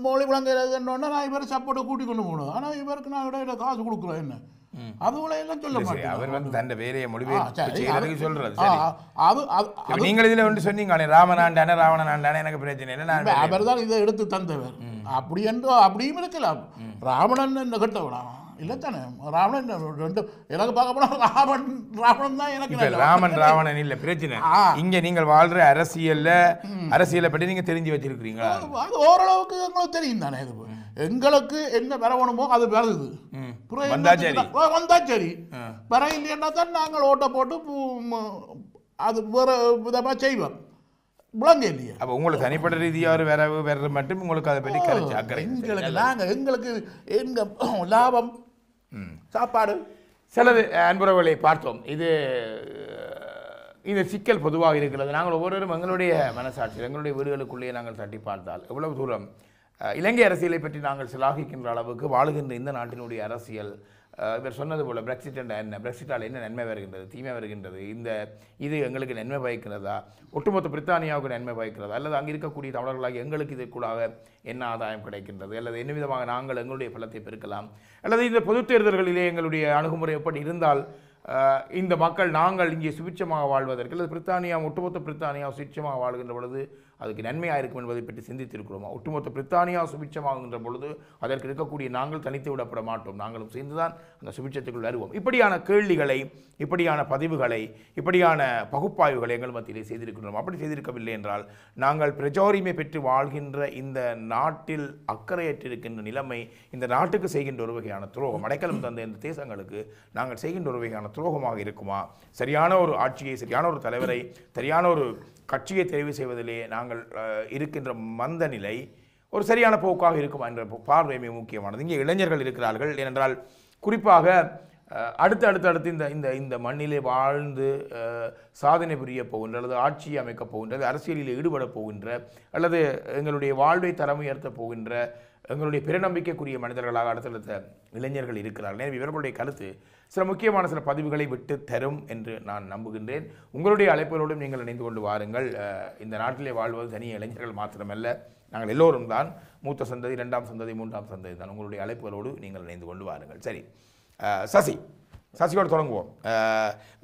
மொழி விளங்குறதுன்னா நான் இவரை சப்போர்ட்டை கூட்டி கொண்டு போகணும் ஆனால் இவருக்கு நான் இடையில காசு கொடுக்குறேன் என்ன? அதுகளை எல்லாம் சொல்ல மாட்டேன் அவர் வந்து தன் வேலையை மொழிபெயர்ப்பு சொல்றது அது நீங்கள் இதில் வந்து சொன்னீங்களே ராமன் ஆண்டானே ராவணன் ஆண்டானே எனக்கு பிரச்சனை இல்லை நான் அவர் தான் இதை எடுத்து தந்தவர். அப்படி என்று அப்படியும் இருக்கலாம். ராவணன் கெட்டவனா? இல்லைத்தானே ராவணன் ரெண்டு எனக்கு பார்க்க போனா ராவணன் ராவணன் தான் எனக்கு. ராமன் ராவணன் இல்ல பிரச்சனை. இங்க நீங்கள் வாழ்ற அரசியல்ல அரசியலை பற்றி நீங்க தெரிஞ்சு வச்சிருக்கிறீங்களா? அது ஓரளவுக்கு எங்களுக்கு தெரியும் தானே இது. எங்களுக்கு என்ன வரவணுமோ அது வருது. வந்தா சரி. வர இல்லைன்னா தான் நாங்கள் ஓட்ட போட்டு அது வேற விதமாக செய்வோம். விளங்க இல்லையா? அப்ப உங்களுக்கு தனிப்பட்ட ரீதியா ஒரு வரவு வர்றது மட்டும் உங்களுக்கு அதை பற்றி கரைச்சு அக்கறை எங்களுக்கு நாங்கள் எங்களுக்கு எங்க லாபம்? சாப்பாடு? சிலது அன்புறவுகளை பார்த்தோம். இது இந்த சிக்கல் பொதுவாக இருக்கிறது. நாங்கள் ஒவ்வொருவரும் எங்களுடைய மனசாட்சி எங்களுடைய வீடுகளுக்குள்ளேயே நாங்கள் தட்டி பார்த்தால் எவ்வளவு தூரம் இலங்கை அரசியலை பற்றி நாங்கள் சிலாகிக்கின்ற அளவுக்கு வாழுகின்ற இந்த நாட்டினுடைய அரசியல் இவர் சொன்னது போல் பிரெக்சிட் என்ன? பிரெக்சிட்டால் என்ன நன்மை வருகின்றது தீமை வருகின்றது? இந்த இது எங்களுக்கு நன்மை பயக்கிறதா? ஒட்டுமொத்த பிரித்தானியாவுக்கு நன்மை பயக்கிறதா? அல்லது அங்கே இருக்கக்கூடிய தமிழர்களாக எங்களுக்கு இதற்குள்ளாக என்ன ஆதாயம் கிடைக்கின்றது? அல்லது என்ன விதமாக நாங்கள் எங்களுடைய பலத்தை பெருக்கலாம்? அல்லது இந்த பொதுத் தேர்தல்களிலே எங்களுடைய அணுகுமுறை எப்படி இருந்தால் இந்த மக்கள் நாங்கள் இங்கே சுபிட்சமாக வாழ்வதற்கு அல்லது பிரித்தானியா ஒட்டுமொத்த பிரித்தானியா சுபிட்சமாக வாழ்கின்ற பொழுது அதுக்கு நன்மையாக இருக்கும் என்பதை பற்றி சிந்தித்திருக்கிறோமா? ஒட்டுமொத்த பிரித்தானியா சுபிட்சமாகுகின்ற பொழுது அதற்கு இருக்கக்கூடிய நாங்கள் தனித்து விடப்பட மாட்டோம். நாங்களும் சேர்ந்துதான் அந்த சுபிட்சத்துக்குள் வருவோம். இப்படியான கேள்விகளை இப்படியான பதிவுகளை இப்படியான பகுப்பாய்வுகளை எங்கள் மத்தியிலே செய்திருக்கின்றோம். அப்படி செய்திருக்கவில்லை என்றால் நாங்கள் பிரஜோரிமை பெற்று வாழ்கின்ற இந்த நாட்டில் அக்கறையற்றிருக்கின்ற நிலைமை இந்த நாட்டுக்கு செய்கின்ற ஒரு வகையான துரோகம் அடைக்கலம் தந்த இந்த தேசங்களுக்கு நாங்கள் செய்கின்ற ஒரு வகையான துரோகமாக இருக்குமா? சரியான ஒரு ஆட்சியை சரியான ஒரு தலைவரை சரியான ஒரு கட்சியை தெரிவு செய்வதிலே நாங்கள் இருக்கின்ற மந்த நிலை ஒரு சரியான போக்காக இருக்கும் என்ற பார்வை மிக முக்கியமானது. இங்கே இளைஞர்கள் இருக்கிறார்கள். ஏனென்றால் குறிப்பாக அடுத்து அடுத்து அடுத்து இந்த இந்த இந்த மண்ணிலே வாழ்ந்து சாதனை புரிய போகின்ற அல்லது ஆட்சியை அமைக்கப் போகின்ற அல்லது அரசியலில் ஈடுபட போகின்ற அல்லது எங்களுடைய வாழ்வை தரம் உயர்த்த போகின்ற எங்களுடைய பிறநம்பிக்கைக்குரிய மனிதர்களாக அடுத்தடுத்த இளைஞர்கள் இருக்கிறார்கள். எனவே இவர்களுடைய கருத்து சில முக்கியமான சில பதிவுகளை விட்டு தரும் என்று நான் நம்புகின்றேன். உங்களுடைய அழைப்புகளோடும் நீங்கள் இணைந்து கொண்டு வாருங்கள். இந்த நாட்டிலே வாழ்வது தனிய இளைஞர்கள் மாத்திரமல்ல. நாங்கள் எல்லோரும் தான். மூத்த சந்ததி இரண்டாம் சந்ததி மூன்றாம் சந்ததி தான். உங்களுடைய அழைப்புகளோடு நீங்கள் இணைந்து கொண்டு வாருங்கள். சரி. சசி. சசியோடு தொடங்குவோம்.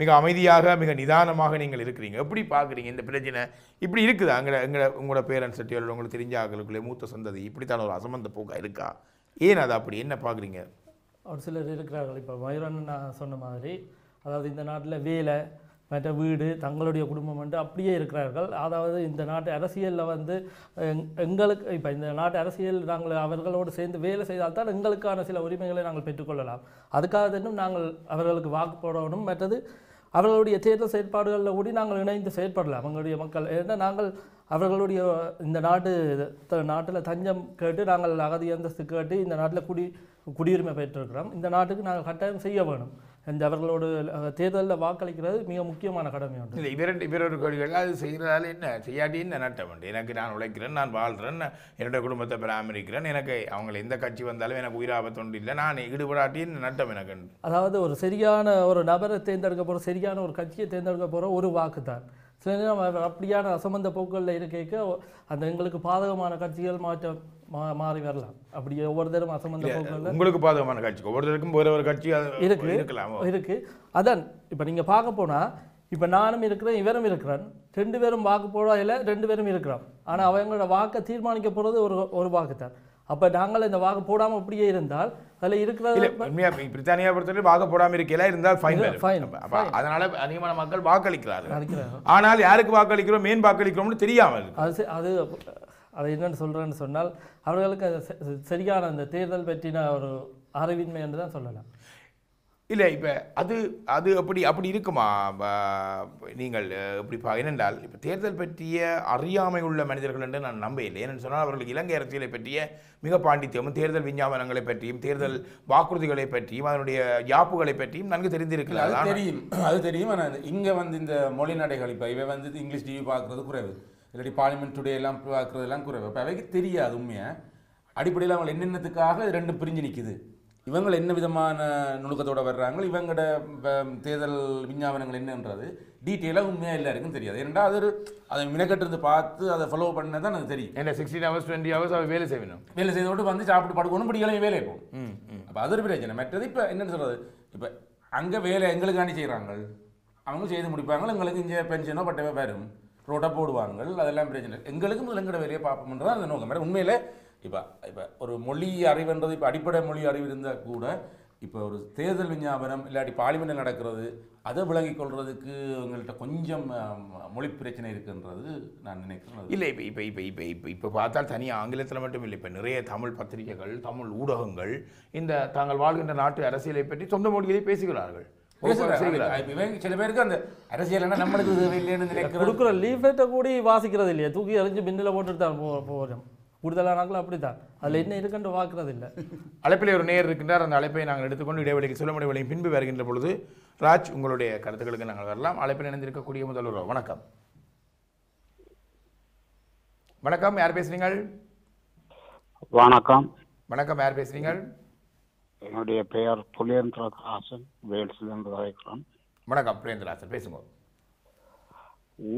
மிக அமைதியாக மிக நிதானமாக நீங்கள் இருக்கிறீங்க. எப்படி பார்க்குறீங்க இந்த பிரச்சனை இப்படி இருக்குதா? எங்களை எங்களை உங்களோட பேரண்ட்ஸ் சட்டியோட உங்களுக்கு தெரிஞ்ச ஆக்களுக்குள்ளே மூத்த சந்ததி இப்படித்தான் ஒரு அசம்பந்த போக்கா இருக்கா? ஏன் அது அப்படி? என்ன பார்க்குறீங்க? ஒரு சிலர் இருக்கிறார்கள். இப்போ மயூரன் நான் சொன்ன மாதிரி அதாவது இந்த நாட்டில் வேலை மற்ற வீடு தங்களுடைய குடும்பம் வந்து அப்படியே இருக்கிறார்கள். அதாவது இந்த நாட்டு அரசியலில் வந்து எங்- எங்களுக்கு இப்போ இந்த நாட்டு அரசியல் நாங்கள் அவர்களோடு சேர்ந்து வேலை செய்தால்தான் எங்களுக்கான சில உரிமைகளை நாங்கள் பெற்றுக்கொள்ளலாம் அதுக்காக தினம் நாங்கள் அவர்களுக்கு வாக்கு போடணும். மற்றது அவர்களுடைய தேர்தல் செயற்பாடுகளில் கூடி நாங்கள் இணைந்து செயற்படலாம். அவங்களுடைய மக்கள் ஏன்னா நாங்கள் அவர்களுடைய இந்த நாட்டு நாட்டில் தஞ்சம் கேட்டு நாங்கள் அகதி அந்தஸ்து கேட்டு இந்த நாட்டில் குடி குடியுரிமை பெற்றிருக்கிறோம். இந்த நாட்டுக்கு நாங்கள் கட்டாயம் செய்ய வேணும். இந்த அவர்களோடு தேர்தலில் வாக்களிக்கிறது மிக முக்கியமான கடமை உண்டு இல்லை இவர் இவர் ஒரு கோடிகள் அது செய்கிறதால என்ன? செய்யாட்டி என்ன நட்டம் உண்டு? எனக்கு நான் உழைக்கிறேன் நான் வாழ்கிறேன் என்னுடைய குடும்பத்தை பராமரிக்கிறேன் எனக்கு அவங்களை எந்த கட்சி வந்தாலும் எனக்கு உயிராபத்து ஒன்று இல்லை நான் ஈடுபடாட்டி என்ன நட்டம் எனக்கு. அதாவது ஒரு சரியான ஒரு நபரை தேர்ந்தெடுக்க போகிற சரியான ஒரு கட்சியை தேர்ந்தெடுக்க போகிற ஒரு வாக்கு தான் சில நேரம் அப்படியான அசம்பந்த போக்குகளில் இருக்க அந்த எங்களுக்கு பாதகமான கட்சிகள் மாற்ற மா மாறி வரலாம். அப்படி ஒவ்வொரு தரம் அசம்பந்த போக்குகளில் உங்களுக்கு பாதகமான கட்சி. ஒவ்வொருத்தருக்கும் ஒரு ஒரு கட்சி இருக்கு. இருக்கலாம். இருக்கு. அதான் இப்போ நீங்க பார்க்க போனா இப்போ நானும் இருக்கிறேன் இவரும் இருக்கிறேன் ரெண்டு பேரும் வாக்கு போடையில் ரெண்டு பேரும் இருக்கிறோம் ஆனா அவங்களோட வாக்கை தீர்மானிக்க போறது ஒரு ஒரு வாக்கு தான் அப்போ நாங்கள் இந்த வாக்கு போடாம அப்படியே இருந்தால் அதில் இருக்கிற பிரித்தானியா பொறுத்தவரை வாக்கு போடாம இருக்கையில இருந்தால் ஃபைன் அப்ப அதனால அதிகமான மக்கள் வாக்களிக்கிறார்கள். ஆனால் யாருக்கு வாக்களிக்கிறோம் ஏன் வாக்களிக்கிறோம்னு தெரியாமல். அது அது அது என்னன்னு சொல்றேன்னு சொன்னால் அவர்களுக்கு சரியான அந்த தேர்தல் பற்றின ஒரு அறிவின்மை என்று தான் சொல்லலாம். இல்லை இப்போ அது அது அப்படி அப்படி இருக்குமா? நீங்கள் அஹ், எப்படி பா ஏனென்றால் இப்போ தேர்தல் பற்றிய அறியாமை உள்ள மனிதர்கள் என்று நான் நம்பவில்லை. ஏனென்று சொன்னால் அவர்களுக்கு இலங்கை அரசியலை பற்றிய மிக பாண்டித்யமும் தேர்தல் விஞ்ஞாபனங்களை பற்றியும் தேர்தல் வாக்குறுதிகளை பற்றியும் அதனுடைய யாப்புகளை பற்றியும் நன்கு இல்ல, தெரிந்திருக்கிறார் அது தெரியும். அது தெரியும். ஆனால் இங்க வந்து இந்த மொழி நடைகள் இப்போ இவன் வந்து இங்கிலீஷ் டிவி பார்க்கறது குறைவு. இல்லாட்டி பார்லிமெண்ட் டுடே எல்லாம் பார்க்கறது எல்லாம் குறைவு. இப்போ அவைக்கு தெரியாது உண்மையா? அடிப்படையில் அவங்க என்னென்னத்துக்காக இது ரெண்டும் பிரிஞ்சு நிக்குது? இவங்க என்ன விதமான நுணுக்கத்தோட வர்றாங்க இவங்களோட தேர்தல் விஞ்ஞாபனங்கள் என்னன்றது டீட்டெயிலாக உண்மையாக எல்லாருக்கும் தெரியாது. ஏன்னா அது ஒரு அதை மினக்கட்டு இருந்து பார்த்து அதை ஃபாலோ பண்ண தான் அது தெரியும். என்ன சிக்ஸ்டீன் ஹவர்ஸ் டுவெண்ட்டி ஹவர்ஸ் அவர் வேலை செய்யணும். வேலை செய்தோடு வந்து சாப்பிட்டு படுக்கணும் பிடிக்கலாம் வேலை போகும் அப்போ அது ஒரு பிரச்சனை. மற்றது இப்போ என்னன்னு சொல்றது இப்போ அங்கே வேலை எங்களுக்காண்டி செய்கிறாங்க அவங்க செய்து முடிப்பாங்க எங்களுக்கு இங்கே பென்ஷனோ பட்டவே வரும். ரோட்டை போடுவாங்க. அதெல்லாம் பிரச்சனை எங்களுக்கு முதல்ல எங்கட வேலையை பார்ப்போம்ன்றது அந்த நோக்கம். மேடம் உண்மையிலே இப்போ இப்போ ஒரு மொழி அறிவுன்றது இப்போ அடிப்படை மொழி அறிவு இருந்தால் கூட இப்போ ஒரு தேர்தல் விஞ்ஞாபனம் இல்லாட்டி பார்லிமெண்ட் நடக்கிறது அதை விளங்கிக் கொள்றதுக்கு உங்கள்கிட்ட கொஞ்சம் மொழி பிரச்சனை இருக்குன்றது நான் நினைக்கிறேன். இல்லை இப்போ இப்போ இப்போ இப்போ இப்போ இப்போ பார்த்தால் தனியாக ஆங்கிலத்தில் மட்டும் இல்லை இப்போ நிறைய தமிழ் பத்திரிகைகள் தமிழ் ஊடகங்கள் இந்த தாங்கள் வாழ்கின்ற நாட்டு அரசியலை பற்றி சொந்த மொழியிலே பேசுகிறார்கள். சில பேருக்கு அந்த அரசியல்னா நம்மளுக்கு தேவையில்லைன்னு நினைக்கிறது. கொடுக்குற லீஃபெட்டை கூடி வாசிக்கிறது இல்லையா தூக்கி எறிஞ்சு பின்னில் போட்டுட்டு தான் போகிறோம் கூடுதலானாக்கள் அப்படி தான் அதில் என்ன இருக்குன்னு பார்க்கறது இல்லை அழைப்பிலே ஒரு நேர் இருக்கின்றார். அந்த அழைப்பை நாங்கள் எடுத்துக்கொண்டு இடைவெளிக்கு சொல்ல முடியவில்லை பின்பு வருகின்ற பொழுது ராஜ் உங்களுடைய கருத்துக்களுக்கு நாங்கள் வரலாம். அழைப்பில் இணைந்திருக்கக்கூடிய முதல்வர் வணக்கம். வணக்கம் யார் பேசுறீங்கள்? வணக்கம். வணக்கம் யார் பேசுறீங்கள்? என்னுடைய பெயர் புலேந்திரதாசன் வேல்ஸ்லேருந்து அழைக்கிறேன் வணக்கம் பிரேந்திராசன் பேசுங்க.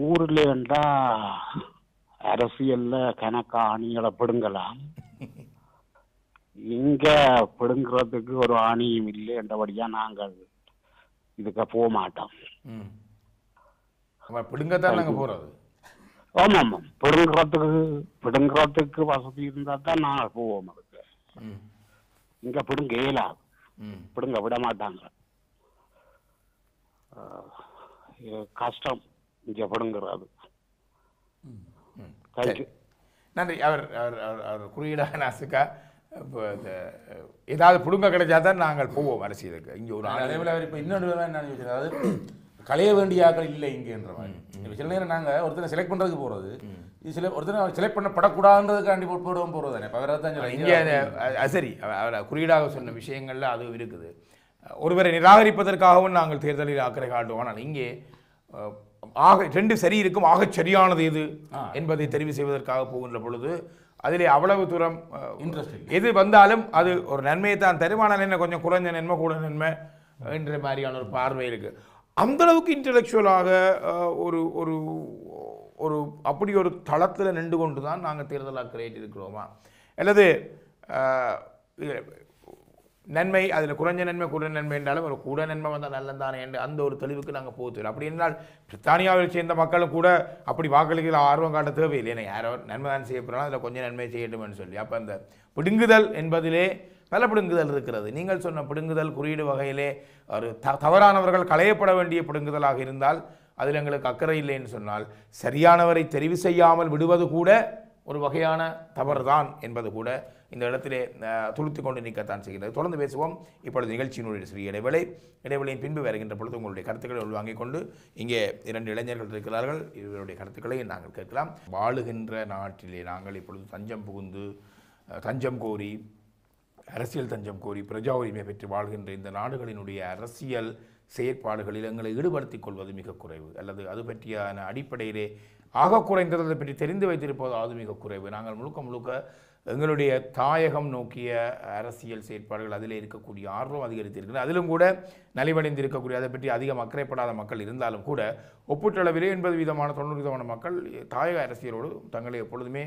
ஊர்ல இருந்தா அரசியல்ல கணக்கா அணிகளை பிடுங்கலாம். இங்க பிடுங்கிறதுக்கு ஒரு அணியும் இல்லை என்றபடியா நாங்கள் இதுக்கு போக மாட்டோம். ம். நம்ம பிடுங்கத்தான் நாங்கள் போகிறது ஆமாம் ஆமாம் பிடுங்கிறதுக்கு பிடுங்கிறதுக்கு வசதி இருந்தா தான் நாங்கள் போவோம் அதுக்கு. இங்க பிடுங்க இயலாது பிடுங்க விட மாட்டாங்க. கஷ்டம் இங்க பிடுங்கிறது. நன்றி. அவர் அவர் அவர் குறியீடாக நாசுக்கா இப்போ இந்த ஏதாவது புடுங்க கிடைச்சா தான் நாங்கள் போவோம் அரசியலுக்கு. இங்கே ஒரு அதே போல அவர் இப்போ இன்னொரு விதமா என்ன யோசிக்கிறார் அதாவது களைய வேண்டிய ஆட்கள் இல்லை இங்கேன்ற மாதிரி. இப்போ சில நேரம் நாங்கள் ஒருத்தனை செலக்ட் பண்ணுறதுக்கு போகிறது இது சில ஒருத்தனை செலக்ட் பண்ணப்படக்கூடாதுன்றதுக்காண்டி போடவும் போகிறது தானே. இப்போ அவரை தான் இங்கே சரி. அவ- அவர் குறியீடாக சொன்ன விஷயங்கள்ல அது இருக்குது. ஒருவரை நிராகரிப்பதற்காகவும் நாங்கள் தேர்தலில் அக்கறை காட்டுவோம். ஆனால் இங்கே ஆக ரெண்டு சரி இருக்கும் ஆகச் சரியானது எது? என்பதை தெரிவு செய்வதற்காக போகின்ற பொழுது அதிலே அவ்வளவு தூரம் இல்லை. எது வந்தாலும் அது ஒரு நன்மையை தான் தரும். ஆனால் என்ன கொஞ்சம் குறைஞ்ச நன்மை கூட நன்மை என்ற மாதிரியான ஒரு பார்வை இருக்கு. அந்த அளவுக்கு இன்டலெக்சுவலாக ஒரு ஒரு ஒரு அப்படி ஒரு தளத்தில் நின்று கொண்டு தான் நாங்கள் தேர்தல் அக்கறையிட்டு இருக்கிறோமா? அல்லது நன்மை அதில் குறைஞ்ச நன்மை கூட நன்மை என்றாலும் ஒரு கூட நன்மை வந்தால் நல்லதானே என்று அந்த ஒரு தெளிவுக்கு நாங்கள் போகல அப்படி என்றால் பிரித்தானியாவில் சேர்ந்த மக்களும் கூட அப்படி வாக்களிக்கிற ஆர்வம் காட்ட தேவையில்லை. ஏன்னா யாரோ நன்மை தான் செய்ய அதில் கொஞ்சம் நன்மை செய்யட்டும்னு சொல்லி. அப்போ அந்த பிடுங்குதல் என்பதிலே பல பிடுங்குதல் இருக்கிறது. நீங்கள் சொன்ன பிடுங்குதல் குறியீடு வகையிலே ஒரு த தவறானவர்கள் களையப்பட வேண்டிய பிடுங்குதலாக இருந்தால் அதில் எங்களுக்கு அக்கறை இல்லைன்னு சொன்னால் சரியானவரை தெரிவு செய்யாமல் விடுவது கூட ஒரு வகையான தவறுதான் என்பது கூட இந்த இடத்திலே துளுத்து கொண்டு நிற்கத்தான் செய்கிறது தொடர்ந்து பேசுவோம். இப்பொழுது நிகழ்ச்சியினுடைய சிறிய இடைவேளை. இடைவேளையின் பின்பு வருகின்ற பொழுது உங்களுடைய கருத்துக்களை உள்வாங்கிக் கொண்டு இங்கே இரண்டு இளைஞர்கள் இருக்கிறார்கள். இவருடைய கருத்துக்களை நாங்கள் கேட்கலாம். வாழுகின்ற நாட்டிலே நாங்கள் இப்பொழுது தஞ்சம் புகுந்து தஞ்சம் கோரி அரசியல் தஞ்சம் கோரி பிரஜா உரிமை பெற்று வாழ்கின்ற இந்த நாடுகளினுடைய அரசியல் செயற்பாடுகளில் எங்களை ஈடுபடுத்திக் கொள்வது மிக குறைவு. அல்லது அது பற்றியான அடிப்படையிலே ஆக குறைந்தது அதை பற்றி தெரிந்து வைத்திருப்பது அது மிக குறைவு. நாங்கள் முழுக்க முழுக்க எங்களுடைய தாயகம் நோக்கிய அரசியல் செயற்பாடுகள் அதிலே இருக்கக்கூடிய ஆர்வம் அதிகரித்திருக்கிறது. அதிலும் கூட நலிவடைந்து இருக்கக்கூடிய அதை பற்றி அதிகம் அக்கறைப்படாத மக்கள் இருந்தாலும் கூட ஒப்பீட்டளவிலே எண்பது விதமான தொண்ணூறு விதமான மக்கள் தாயக அரசியலோடு தங்களை எப்பொழுதுமே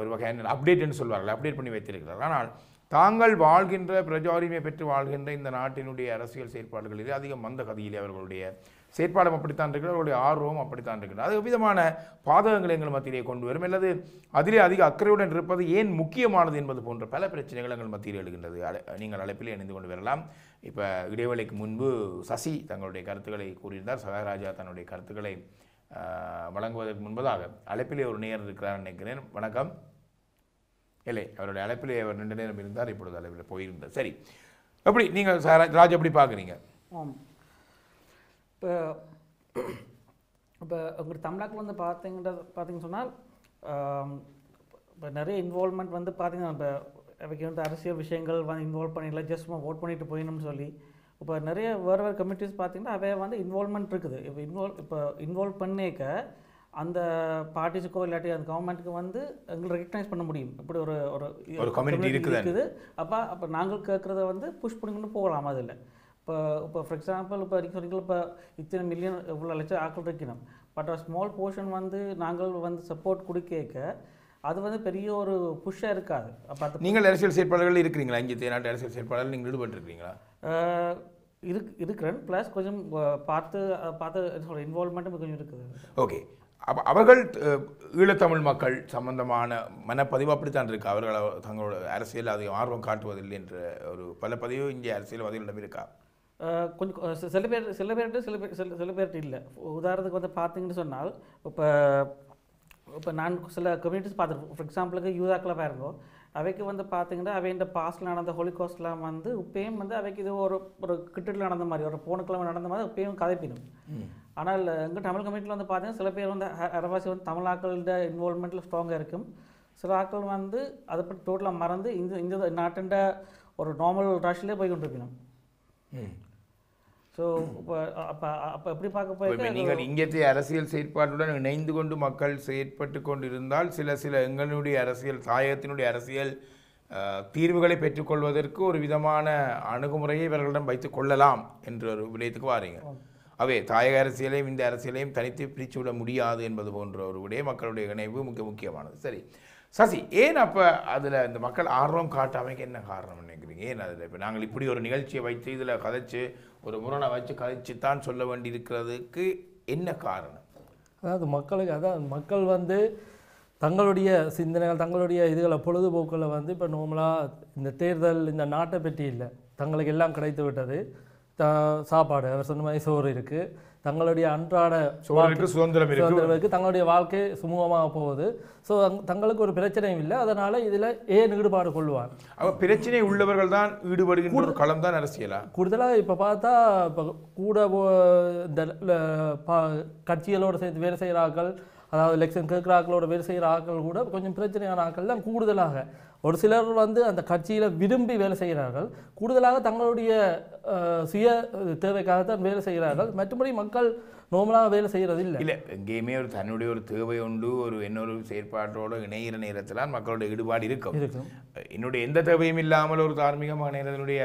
ஒரு வகையான அப்டேட்னு சொல்வார்கள் அப்டேட் பண்ணி வைத்திருக்கிறார்கள். ஆனால் தாங்கள் வாழ்கின்ற பிரஜாரிமை பெற்று வாழ்கின்ற இந்த நாட்டினுடைய அரசியல் செயற்பாடுகளிலே அதிகம் மந்த கதியிலே அவர்களுடைய செயற்பாடும் அப்படித்தான் இருக்கிறது அவர்களுடைய ஆர்வம் அப்படித்தான் இருக்கிறது. அது விதமான பாதகங்களை எங்கள் மத்தியிலே கொண்டு வரும். அல்லது அதிலே அதிக அக்கறையுடன் இருப்பது ஏன் முக்கியமானது என்பது போன்ற பல பிரச்சனைகள் எங்கள் மத்தியில் எழுகின்றது. அழை- நீங்கள் அழைப்பிலே இணைந்து கொண்டு வரலாம். இப்போ இடைவேளைக்கு முன்பு சசி தங்களுடைய கருத்துக்களை கூறியிருந்தார். சகாராஜா தன்னுடைய கருத்துக்களை வழங்குவதற்கு முன்பதாக அழைப்பிலே ஒரு நேரம் இருக்கிறார் நினைக்கிறேன். வணக்கம். இல்லை அவருடைய அழைப்பிலே அவர் ரெண்டு நேரம் இருந்தார் இப்பொழுது அழைப்பில் போயிருந்தார். சரி. எப்படி நீங்கள் சார் ராஜ் எப்படி பார்க்குறீங்க? இப்போ இப்போ உங்களுக்கு தமிழ்நாட்டில் வந்து பார்த்தீங்கன்னா பார்த்தீங்கன்னு சொன்னால் இப்போ நிறைய இன்வால்மெண்ட் வந்து பார்த்தீங்கன்னா இப்போ அவைக்கு வந்து அரசியல் விஷயங்கள் வந்து இன்வால்வ் பண்ணிடல ஜஸ்ட் ஓட் பண்ணிட்டு போயிடணும்னு சொல்லி. இப்போ நிறைய வேறு வேறு கமிட்டிஸ் பார்த்தீங்கன்னா அவை வந்து இன்வால்மெண்ட் இருக்குது. இப்போ இன்வால்வ் இப்போ இன்வால்வ் பண்ணிக்க அந்த பார்ட்டிஸுக்கோ இல்லாட்டி அந்த கவர்மெண்ட்டுக்கு வந்து எங்களை ரெகக்னைஸ் பண்ண முடியும். இப்படி ஒரு ஒரு இருக்குதானே? இருக்குது அப்போ அப்போ நாங்கள் கேட்குறத வந்து புஷ் பண்ணிக்கொண்டு போகலாம் அதில். இப்போ இப்போ ஃபார் எக்ஸாம்பிள் இப்போ நீங்கள் சொன்னீங்க இப்போ இத்தனை மில்லியன் இவ்வளோ லட்சம் ஆக்கள் இருக்கணும் பட் ஸ்மால் போர்ஷன் வந்து நாங்கள் வந்து சப்போர்ட் கொடுக்க அது வந்து பெரிய ஒரு புஷ்ஷாக இருக்காது அப்போ நீங்கள் அரசியல் செயற்பாடுகள் இருக்கிறீங்களா இங்கே தேநாட்டு அரசியல் செயற்பாடுகள் நீங்கள் ஈடுபட்டிருக்கீங்களா ஆஹ், இருக்கு இருக்கிறேன் ப்ளஸ் கொஞ்சம் பார்த்து பார்த்து இன்வால்மெண்ட்டும் கொஞ்சம் இருக்குது ஓகே அப்போ அவர்கள் ஈழத்தமிழ் மக்கள் சம்பந்தமான மனப்பதிவு அப்படித்தான் இருக்கு அவர்கள் அவ- தங்களோட அரசியல் அதிகம் ஆர்வம் காட்டுவதில்லை என்ற ஒரு பல பதிவு இங்கே அரசியல்வாதிகளிடம் இருக்கா கொஞ்சம் சில பேர் சில பேர்கிட்ட சில பேர் சில சில பேர்கிட்ட இல்லை. உதாரணத்துக்கு வந்து பார்த்தீங்கன்னு சொன்னால் இப்போ இப்போ நான் சில கம்யூனிட்டிஸ் பார்த்துருக்கோம் ஃபார் எக்ஸாம்பிளுக்கு யூதாக்கில் பாருங்க. அவைக்கு வந்து பார்த்தீங்கன்னா அவை இந்த பாஸ்டில் நடந்த ஹோலிகாஸ்ட்லாம் வந்து இப்பயும் வந்து அவைக்கு இது ஒரு ஒரு கிட்டத்தில் நடந்த மாதிரி ஒரு போன கிழமை நடந்த மாதிரி இப்பயும் கதைப்பினும் ஆனால் எங்கள் தமிழ் கம்யூனிட்டியில் வந்து பார்த்தீங்கன்னா சில பேர் வந்து அரைவாசி வந்து தமிழ் ஆக்களோட இன்வால்மெண்ட்டில் ஸ்ட்ராங்காக இருக்கும். சில ஆட்கள் வந்து அதை பற்றி டோட்டலாக மறந்து இந்த இந்த நாட்டின் ஒரு நார்மல் ரஷ்லேயே போய் கொண்டிருக்கணும். ஸோ இப்போ அப்போ அப்போ எப்படி பார்க்க போய் நீங்கள் இங்கத்தைய அரசியல் செயற்பாட்டுடன் இணைந்து கொண்டு மக்கள் செயற்பட்டு கொண்டிருந்தால் சில சில எங்களுடைய அரசியல் தாயகத்தினுடைய அரசியல் தீர்வுகளை பெற்றுக்கொள்வதற்கு ஒரு விதமான அணுகுமுறையை இவர்களிடம் வைத்துக் கொள்ளலாம் என்ற ஒரு விடயத்துக்கு வாரீங்க. அவே தாயக அரசியலையும் இந்த அரசியலையும் தனித்து பிரித்து விட முடியாது என்பது போன்ற ஒரு விடய மக்களுடைய இணைவு மிக முக்கியமானது. சரி. சசி ஏன் அப்போ அதில் இந்த மக்கள் ஆர்வம் காட்டாமைக்கு என்ன காரணம் நினைக்கிறீங்க? ஏன் அதில் இப்போ நாங்கள் இப்படி ஒரு நிகழ்ச்சியை வைத்து இதில் கதைச்சு ஒரு முரணை வச்சு கழிச்சு தான் சொல்ல வேண்டியிருக்கிறதுக்கு என்ன காரணம்? அதாவது மக்களுக்கு அதான் மக்கள் வந்து தங்களுடைய சிந்தனைகள் தங்களுடைய இதுகளை பொழுதுபோக்கில் வந்து இப்போ நார்மலாக இந்த தேர்தல் இந்த நாட்டை பற்றி இல்லை. தங்களுக்கு எல்லாம் கிடைத்து விட்டது. த சாப்பாடு அவர் சொன்ன மாதிரி சோறு இருக்குது தங்களுடைய அன்றாட சுதந்திரம் இருக்கு. தங்களுடைய வாழ்க்கை சுமூகமாக போகுது. ஸோ தங்களுக்கு ஒரு பிரச்சனையும் இல்லை. அதனால் இதில் ஏன் ஈடுபாடு கொள்வார்? அவ பிரச்சனை உள்ளவர்கள் தான் ஈடுபடுகின்ற ஒரு களம் தான் அரசியலா? கூடுதலாக இப்போ பார்த்தா இப்போ கூட இந்த கட்சிகளோட சேர்த்து வேலை செய்கிற ஆட்கள் அதாவது எலெக்ஷன் கேட்குற ஆட்களோட வேலை செய்கிற ஆட்கள் கூட கொஞ்சம் பிரச்சனையான ஆட்கள் தான் கூடுதலாக. ஒரு சிலர் வந்து அந்த கட்சியில் விரும்பி வேலை செய்கிறார்கள். கூடுதலாக தங்களுடைய சுய தேவைக்காகத்தான் வேலை செய்கிறார்கள். மற்றபடி மக்கள் நார்மலாக வேலை செய்கிறது இல்லை இல்ல எங்கேயுமே ஒரு தன்னுடைய ஒரு தேவை உண்டு ஒரு இன்னொரு செயற்பாட்டோட இணைகிற நேரத்தில் தான் மக்களுடைய ஈடுபாடு இருக்கும். இருக்கும். என்னுடைய எந்த தேவையும் இல்லாமல் ஒரு தார்மீகமான இதனுடைய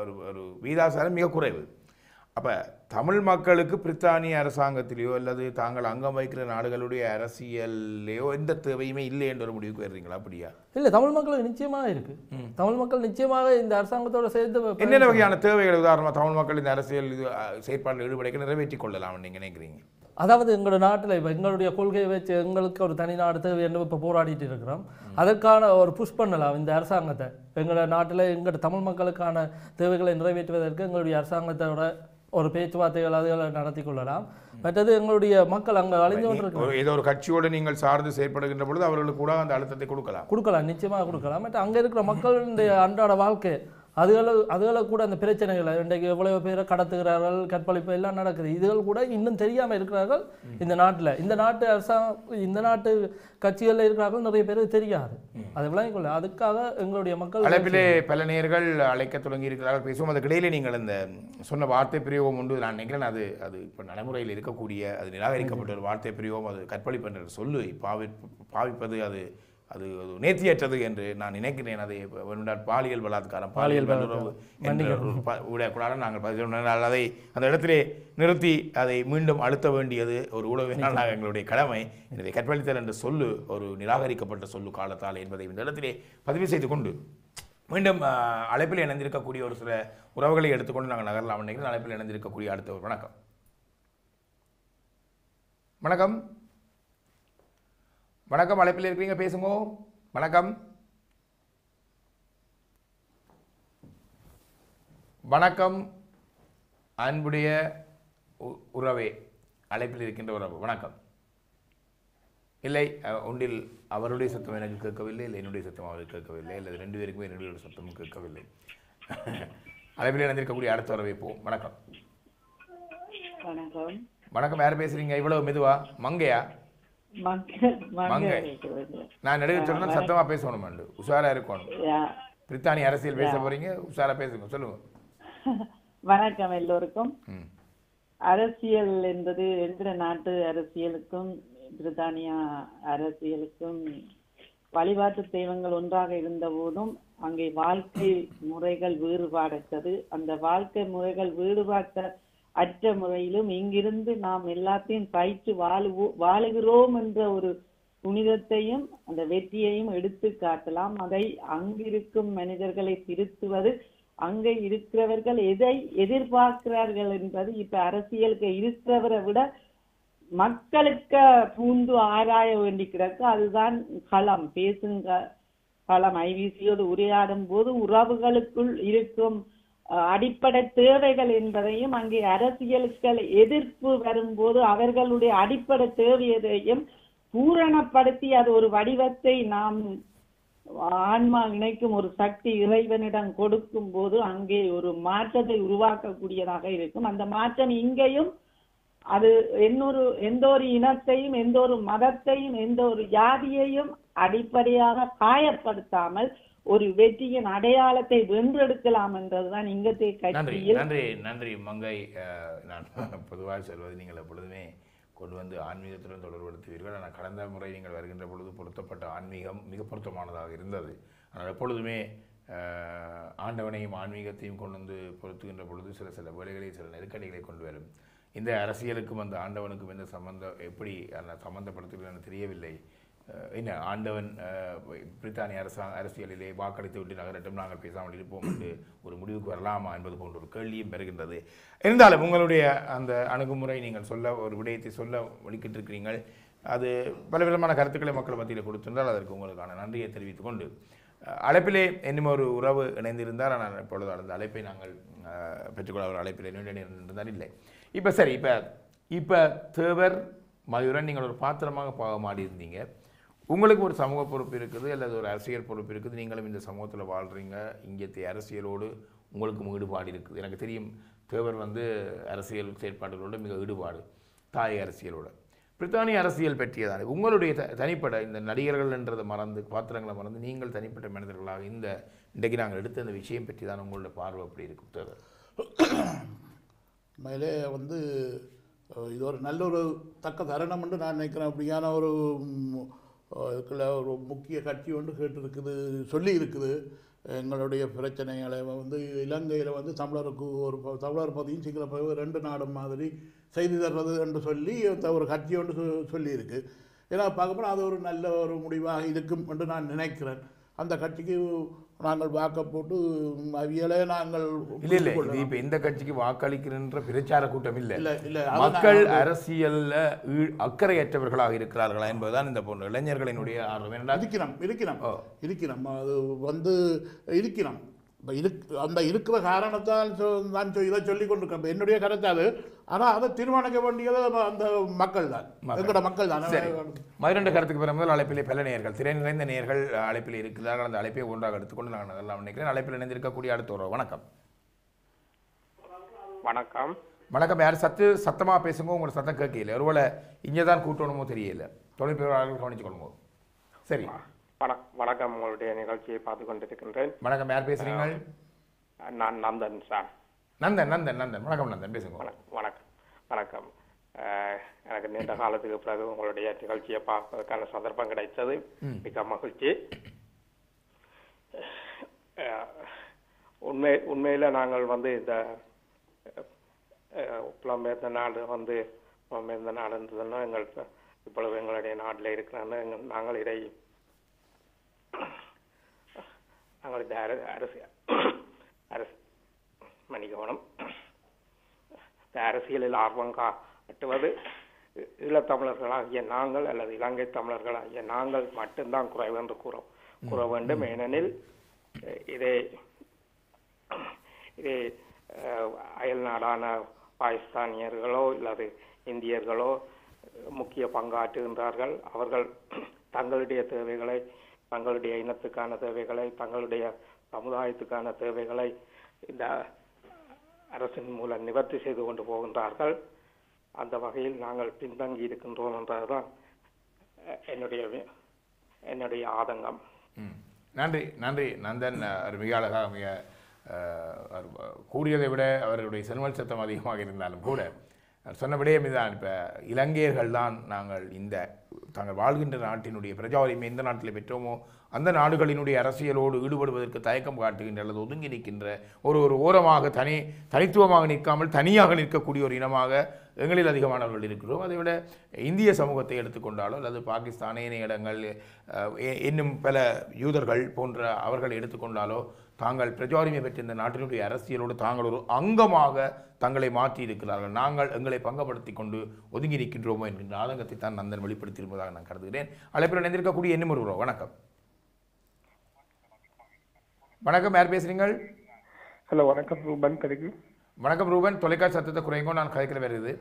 ஒரு ஒரு வீதாசாரம் மிக குறைவு. அப்ப தமிழ் மக்களுக்கு பிரித்தானிய அரசாங்கத்திலேயோ அல்லது தாங்கள் அங்கம் வைக்கிற நாடுகளுடைய அரசியல்லையோ எந்த தேவையுமே இல்லை என்ற ஒரு முடிவுக்கு வர்றீங்களா? அப்படியா? இல்லை தமிழ் மக்களுக்கு நிச்சயமாக இருக்கு. தமிழ் மக்கள் நிச்சயமாக இந்த அரசாங்கத்தோட சேர்த்து என்னென்ன வகையான தேவைகள்? உதாரணமாக தமிழ் மக்கள் இந்த அரசியல் இது செயற்பாட்டில் ஈடுபடைக்க நிறைவேற்றிக் கொள்ளலாம் நீங்க நினைக்கிறீங்க? அதாவது எங்களோட நாட்டில் இப்போ எங்களுடைய கொள்கையை வச்சு எங்களுக்கு ஒரு தனி நாடு தேவை என்று இப்போ போராடிட்டு இருக்கிறோம். அதற்கான ஒரு புஷ் பண்ணலாம் இந்த அரசாங்கத்தை. எங்களோட நாட்டில் எங்களோட தமிழ் மக்களுக்கான தேவைகளை நிறைவேற்றுவதற்கு எங்களுடைய அரசாங்கத்தோட ஒரு பேச்சுவார்த்தைகள் அதுகளை நடத்தி கொள்ளலாம். மற்றது எங்களுடைய மக்கள் அங்கே அழிந்து கொண்டிருக்கிறாங்க ஒரு ஏதோ ஒரு கட்சியோடு நீங்கள் சார்ந்து செயற்படுகின்ற பொழுது அவர்களுக்கு கூட அந்த அழுத்தத்தை கொடுக்கலாம். கொடுக்கலாம் நிச்சயமாக கொடுக்கலாம். மற்ற அங்கே இருக்கிற மக்களுடைய அன்றாட வாழ்க்கை அதுகளை அதுகளை கூட அந்த பிரச்சனைகளை இன்றைக்கு எவ்வளவு பேரை கடத்துகிறார்கள் கற்பழிப்பு எல்லாம் நடக்குது. இதுகள் கூட இன்னும் தெரியாமல் இருக்கிறார்கள் இந்த நாட்டில். இந்த நாட்டு அரசாங்கம் இந்த நாட்டு கட்சிகளில் இருக்கிறார்கள் நிறைய பேருக்கு தெரியாது. அதை விளங்கிக் கொள்ள அதுக்காக எங்களுடைய மக்கள் அழைப்பிலே பல நேர்கள் அழைக்க தொடங்கி இருக்கிறார்கள் பேசுவோம். அதுக்கு இடையிலே நீங்கள் இந்த சொன்ன வார்த்தை பிரயோகம் உண்டு. நான் நினைக்கிறேன் அது அது இப்போ நடைமுறையில் இருக்கக்கூடிய அது நிராகரிக்கப்பட்ட ஒரு வார்த்தை பிரயோகம். அது கற்பழிப்பு என்ற சொல்லு பாவி பாவிப்பது அது அது அது நேர்த்தியற்றது என்று நான் நினைக்கிறேன். அதை பாலியல் பலாத்காரம் பாலியல் விடக்கூடாது. நாங்கள் அதை அந்த இடத்திலே நிறுத்தி அதை மீண்டும் அழுத்த வேண்டியது ஒரு ஊடகவியலாளர் எங்களுடைய கடமை. எனவே கற்பழித்தல் என்ற சொல்லு ஒரு நிராகரிக்கப்பட்ட சொல்லு காலத்தால் என்பதை இந்த இடத்திலே பதிவு செய்து கொண்டு மீண்டும் அழைப்பில் இணைந்திருக்கக்கூடிய ஒரு சில உறவுகளை எடுத்துக்கொண்டு நாங்கள் நகரலாம் நினைக்கிறேன். அழைப்பில் இணைந்திருக்கக்கூடிய அடுத்த ஒரு வணக்கம். வணக்கம். வணக்கம் அழைப்பில் இருக்கிறீங்க பேசுங்க. வணக்கம். வணக்கம் அன்புடைய உறவே. அழைப்பில் இருக்கின்ற உறவு. வணக்கம். இல்லை ஒன்றில் அவருடைய சத்தம் எனக்கு கேட்கவில்லை இல்லை என்னுடைய சத்தம் அவருக்கு கேட்கவில்லை அல்லது ரெண்டு பேருக்குமே என்னுடைய சத்தமும் கேட்கவில்லை. அழைப்பில் இணைந்திருக்கக்கூடிய அடுத்த உறவை போவோம் வணக்கம். வணக்கம். வணக்கம் யார் பேசுறீங்க? இவ்வளவு மெதுவா? மங்கையா? மங்க. நான் நடுவில் சொன்னா சத்தமா பேசணும் உஷாரா இருக்கணும். யா. பிரித்தானிய அரசியல் பேச போறீங்க உஷாரா பேசுங்க சொல்லுங்க. வணக்கம் எல்லோருக்கும். அரசியல் என்பது எந்திர நாட்டு அரசியலுக்கும் பிரித்தானியா அரசியலுக்கும் வழிபாட்டு தெய்வங்கள் ஒன்றாக இருந்த போதும் அங்கே வாழ்க்கை முறைகள் வேறுபாடற்றது. அந்த வாழ்க்கை முறைகள் வேறுபாட்ட அற்ற முறையிலும் இங்கிருந்து நாம் எல்லாத்தையும் பயிற்று வாழுவோ வாழுகிறோம் என்ற ஒரு புனிதத்தையும் அந்த வெற்றியையும் எடுத்து காட்டலாம். அதை அங்கிருக்கும் மனிதர்களை திருத்துவது அங்கே இருக்கிறவர்கள் எதை எதிர்பார்க்கிறார்கள் என்பது இப்ப அரசியலுக்கு இருக்கிறவரை விட மக்களுக்கு பூந்து ஆராய வேண்டி கிடக்கு. அதுதான் களம். பேசுங்க. களம். ஐவிசியோடு உரையாடும் போது உறவுகளுக்குள் இருக்கும் அடிப்படை தேவைகள் என்பதையும் அங்கே அரசியல்கள் எதிர்ப்பு வரும்போது அவர்களுடைய அடிப்படை தேவையதையும் பூரணப்படுத்தி அது ஒரு வடிவத்தை நாம் ஆன்மா இணைக்கும் ஒரு சக்தி இறைவனிடம் கொடுக்கும் போது அங்கே ஒரு மாற்றத்தை உருவாக்கக்கூடியதாக இருக்கும். அந்த மாற்றம் இங்கேயும் அது என்னொரு எந்த ஒரு இனத்தையும் எந்த ஒரு மதத்தையும் எந்த ஒரு ஜாதியையும் அடிப்படையாக காயப்படுத்தாமல் ஒரு வெற்றியின் அடையாளத்தை வென்றெடுக்கலாம் என்றதுதான் இங்கத்தை நன்றி கட்சியில். நன்றி நன்றி மங்கை. நான் பொதுவாக சொல்வது நீங்கள் எப்பொழுதுமே கொண்டு வந்து ஆன்மீகத்துடன் தொடர்படுத்துவீர்கள் ஆனால் கடந்த முறை நீங்கள் வருகின்ற பொழுது பொருத்தப்பட்ட ஆன்மீகம் மிக பொருத்தமானதாக இருந்தது. ஆனால் எப்பொழுதுமே அஹ், ஆண்டவனையும் ஆன்மீகத்தையும் கொண்டு வந்து பொருத்துகின்ற பொழுது சில சில வேலைகளை சில நெருக்கடிகளை கொண்டு வரும். இந்த அரசியலுக்கும் அந்த ஆண்டவனுக்கும் எந்த சம்பந்தம் எப்படி அந்த சம்பந்தப்படுத்துகிறது தெரியவில்லை. என்ன ஆண்டவன் பிரித்தானிய அரசாங்க அரசியலிலே வாக்களித்து விட்டு நகரட்டும். நாங்கள் பேசாமல் இருப்போம் என்று ஒரு முடிவுக்கு வரலாமா என்பது போன்ற ஒரு கேள்வியும் பெறுகின்றது. இருந்தாலும் உங்களுடைய அந்த அணுகுமுறை நீங்கள் சொல்ல ஒரு விடயத்தை சொல்ல வலிக்கிட்டு அது பல விதமான கருத்துக்களை மக்கள் மத்தியில் கொடுத்திருந்தால் அதற்கு உங்களுக்கான நன்றியை தெரிவித்துக் கொண்டு அழைப்பிலே இன்னும் ஒரு உறவு இணைந்திருந்தால் நான் இப்பொழுது அந்த அழைப்பை நாங்கள் பெற்றுக்கொள்ள ஒரு அழைப்பில் இருந்தால் இல்லை. இப்போ சரி இப்போ இப்போ தேவர் மயூரன் நீங்கள் ஒரு பாத்திரமாக பாவமாடி இருந்தீங்க உங்களுக்கு ஒரு சமூக பொறுப்பு இருக்குது அல்லது ஒரு அரசியல் பொறுப்பு இருக்குது நீங்களும் இந்த சமூகத்தில் வாழ்கிறீங்க இங்கே அரசியலோடு உங்களுக்கும் ஈடுபாடு இருக்குது. எனக்கு தெரியும் தேவர் வந்து அரசியல் செயற்பாடுகளோடு மிக ஈடுபாடு தாய் அரசியலோடு. பிரித்தானிய அரசியல் பற்றியதான உங்களுடைய த தனிப்பட்ட இந்த நடிகர்கள் என்றதை மறந்து பாத்திரங்களை மறந்து நீங்கள் தனிப்பட்ட மனிதர்களாக இந்த இன்றைக்கு நாங்கள் எடுத்த இந்த விஷயம் பற்றி தான் உங்களோட பார்வை அப்படி இருக்கும் தேவர்? மேலே வந்து இது ஒரு நல்ல ஒரு தக்க தருணம் என்று நான் நினைக்கிறேன். அப்படியான ஒரு இதுக்குள்ள ஒரு முக்கிய கட்சி ஒன்று கேட்டிருக்குது சொல்லி இருக்குது எங்களுடைய பிரச்சனைகளை வந்து இலங்கையில் வந்து தமிழருக்கு ஒரு தமிழர் பகுதியும் சிங்கள பகுதியும் ரெண்டு நாடும் மாதிரி செய்து தர்றது என்று சொல்லி அந்த ஒரு கட்சி ஒன்று சொல்லியிருக்கு. ஏன்னா பார்க்க அது ஒரு நல்ல ஒரு முடிவாக இருக்கும் என்று நான் நினைக்கிறேன். அந்த கட்சிக்கு நாங்கள் வாக்க போட்டு அவியலை நாங்கள் இல்ல இல்ல. இது இப்ப இந்த கட்சிக்கு வாக்களிக்கின்ற பிரச்சார கூட்டம் இல்ல. இல்ல, மக்கள் அரசியல்ல ஈ- அக்கறையற்றவர்களா இருக்கிறார்களா என்பதுதான் இந்த போன்ற இளைஞர்களினுடைய ஆர்வம். இருக்கிறோம் இருக்கிறோம். இருக்கிறோம். அது வந்து இருக்கிறோம். இப்போ இருக் அந்த இருக்கிற காரணத்தால் சொ- நான் சொ- இதை சொல்லி கொண்டிருக்கேன் என்னுடைய கருத்து அது. ஆனால் அதை தீர்மானிக்க வேண்டியது அந்த மக்கள் தான். எங்களோட மக்கள் தான். சரி. மதுரண்ட கருத்துக்கு பிற முதல் அழைப்பிலே பல நேயர்கள் திரை நிறைந்த நேயர்கள் அழைப்பில் இருக்கிறார்கள். அந்த அழைப்பை ஒன்றாக எடுத்துக்கொண்டு நான் அதெல்லாம் நினைக்கிறேன். அழைப்பில் இணைந்திருக்கக்கூடிய அடுத்த ஒரு வணக்கம். வணக்கம். வணக்கம். யார் சத்து சத்தமா பேசுங்க உங்களோட சத்தம் கேட்கல ஒருவேளை இங்கே தான் கூட்டணுமோ தெரியல. தொழில்நுட்பாளர்கள் கவனிச்சுக்கொள்ளுங்க சரி. வணக் வணக்கம். உங்களுடைய நிகழ்ச்சியை பார்த்து கொண்டிருக்கின்றேன். வணக்கம். யார் பேசுறீங்க நான் நந்தன் சார். நந்தன் நந்தன் நந்தன். வணக்கம் நந்தன். பேசுங்க. வணக்- வணக்கம். வணக்கம் அஹ், எனக்கு நீண்ட காலத்துக்கு பிறகு உங்களுடைய நிகழ்ச்சியை பார்ப்பதற்கான சந்தர்ப்பம் கிடைத்தது. மிக மகிழ்ச்சி. உண்மை உண்மையில் நாங்கள் வந்து இந்த புலம்பெயர்ந்த நாடு வந்து புலம்பெயர்ந்த நாடுன்றதுன்னா எங்கள் இப்பொழுது எங்களுடைய நாட்டில் இருக்கிறாங்க. நாங்கள் இதை நாங்கள் இந்த அர- அரசு அரசு மன்னிக்கவனம் இந்த அரசியலில் ஆர்வம் காட்டுவது ஈழத்தமிழர்களாகிய நாங்கள் அல்லது இலங்கை தமிழர்களாகிய நாங்கள் மட்டும்தான் குறைவு என்று கூற கூற வேண்டும் ஏனெனில் இதை இது அயல் நாடான பாகிஸ்தானியர்களோ அல்லது இந்தியர்களோ முக்கிய பங்காற்றுகின்றார்கள். அவர்கள் தங்களுடைய தேவைகளை தங்களுடைய இனத்துக்கான தேவைகளை தங்களுடைய சமுதாயத்துக்கான தேவைகளை இந்த அரசின் மூலம் நிவர்த்தி செய்து கொண்டு போகின்றார்கள். அந்த வகையில் நாங்கள் பின்தங்கி இருக்கின்றோம் என்றதுதான் என்னுடைய என்னுடைய ஆதங்கம். நன்றி நன்றி. நந்தன் அஹ், அவர் மிக அழகாக மிக கூறியதை விட அவர்களுடைய செல்வல் சத்தம் அதிகமாக இருந்தாலும் கூட சொன்ன விடயம் இதுதான் இப்போ இலங்கையர்கள் தான் நாங்கள் இந்த தாங்கள் வாழ்கின்ற நாட்டினுடைய பிரஜா உரிமை எந்த நாட்டில் பெற்றோமோ அந்த நாடுகளினுடைய அரசியலோடு ஈடுபடுவதற்கு தயக்கம் காட்டுகின்ற அல்லது ஒதுங்கி நிற்கின்ற ஒரு ஒரு ஓரமாக தனி தனித்துவமாக நிற்காமல் தனியாக நிற்கக்கூடிய ஒரு இனமாக எங்களில் அதிகமானவர்கள் இருக்கிறோம். அதை விட இந்திய சமூகத்தை எடுத்துக்கொண்டாலோ அல்லது பாகிஸ்தான் ஏனைய இடங்கள் இன்னும் பல யூதர்கள் போன்ற அவர்களை எடுத்துக்கொண்டாலோ தாங்கள் பிரஜாரிமை பெற்ற இந்த நாட்டினுடைய அரசியலோடு தாங்கள் ஒரு அங்கமாக தங்களை மாற்றி இருக்கிறார்கள். நாங்கள் எங்களை பங்கப்படுத்தி கொண்டு ஒதுங்கி நிற்கின்றோமோ என்கின்ற ஆதங்கத்தை தான் நந்தன் வெளிப்படுத்தியிருப்பதாக நான் கருதுகிறேன். அழைப்பில் இணைந்திருக்கக்கூடிய இன்னும் ஒரு. வணக்கம். வணக்கம் யார் பேசுறீங்கள்? ஹலோ வணக்கம் ரூபன் கடைக்கு வணக்கம் ரூபன். தொலைக்காட்சி சத்தத்தை குறைங்கோ நான் கதைக்கிற வேறு இது.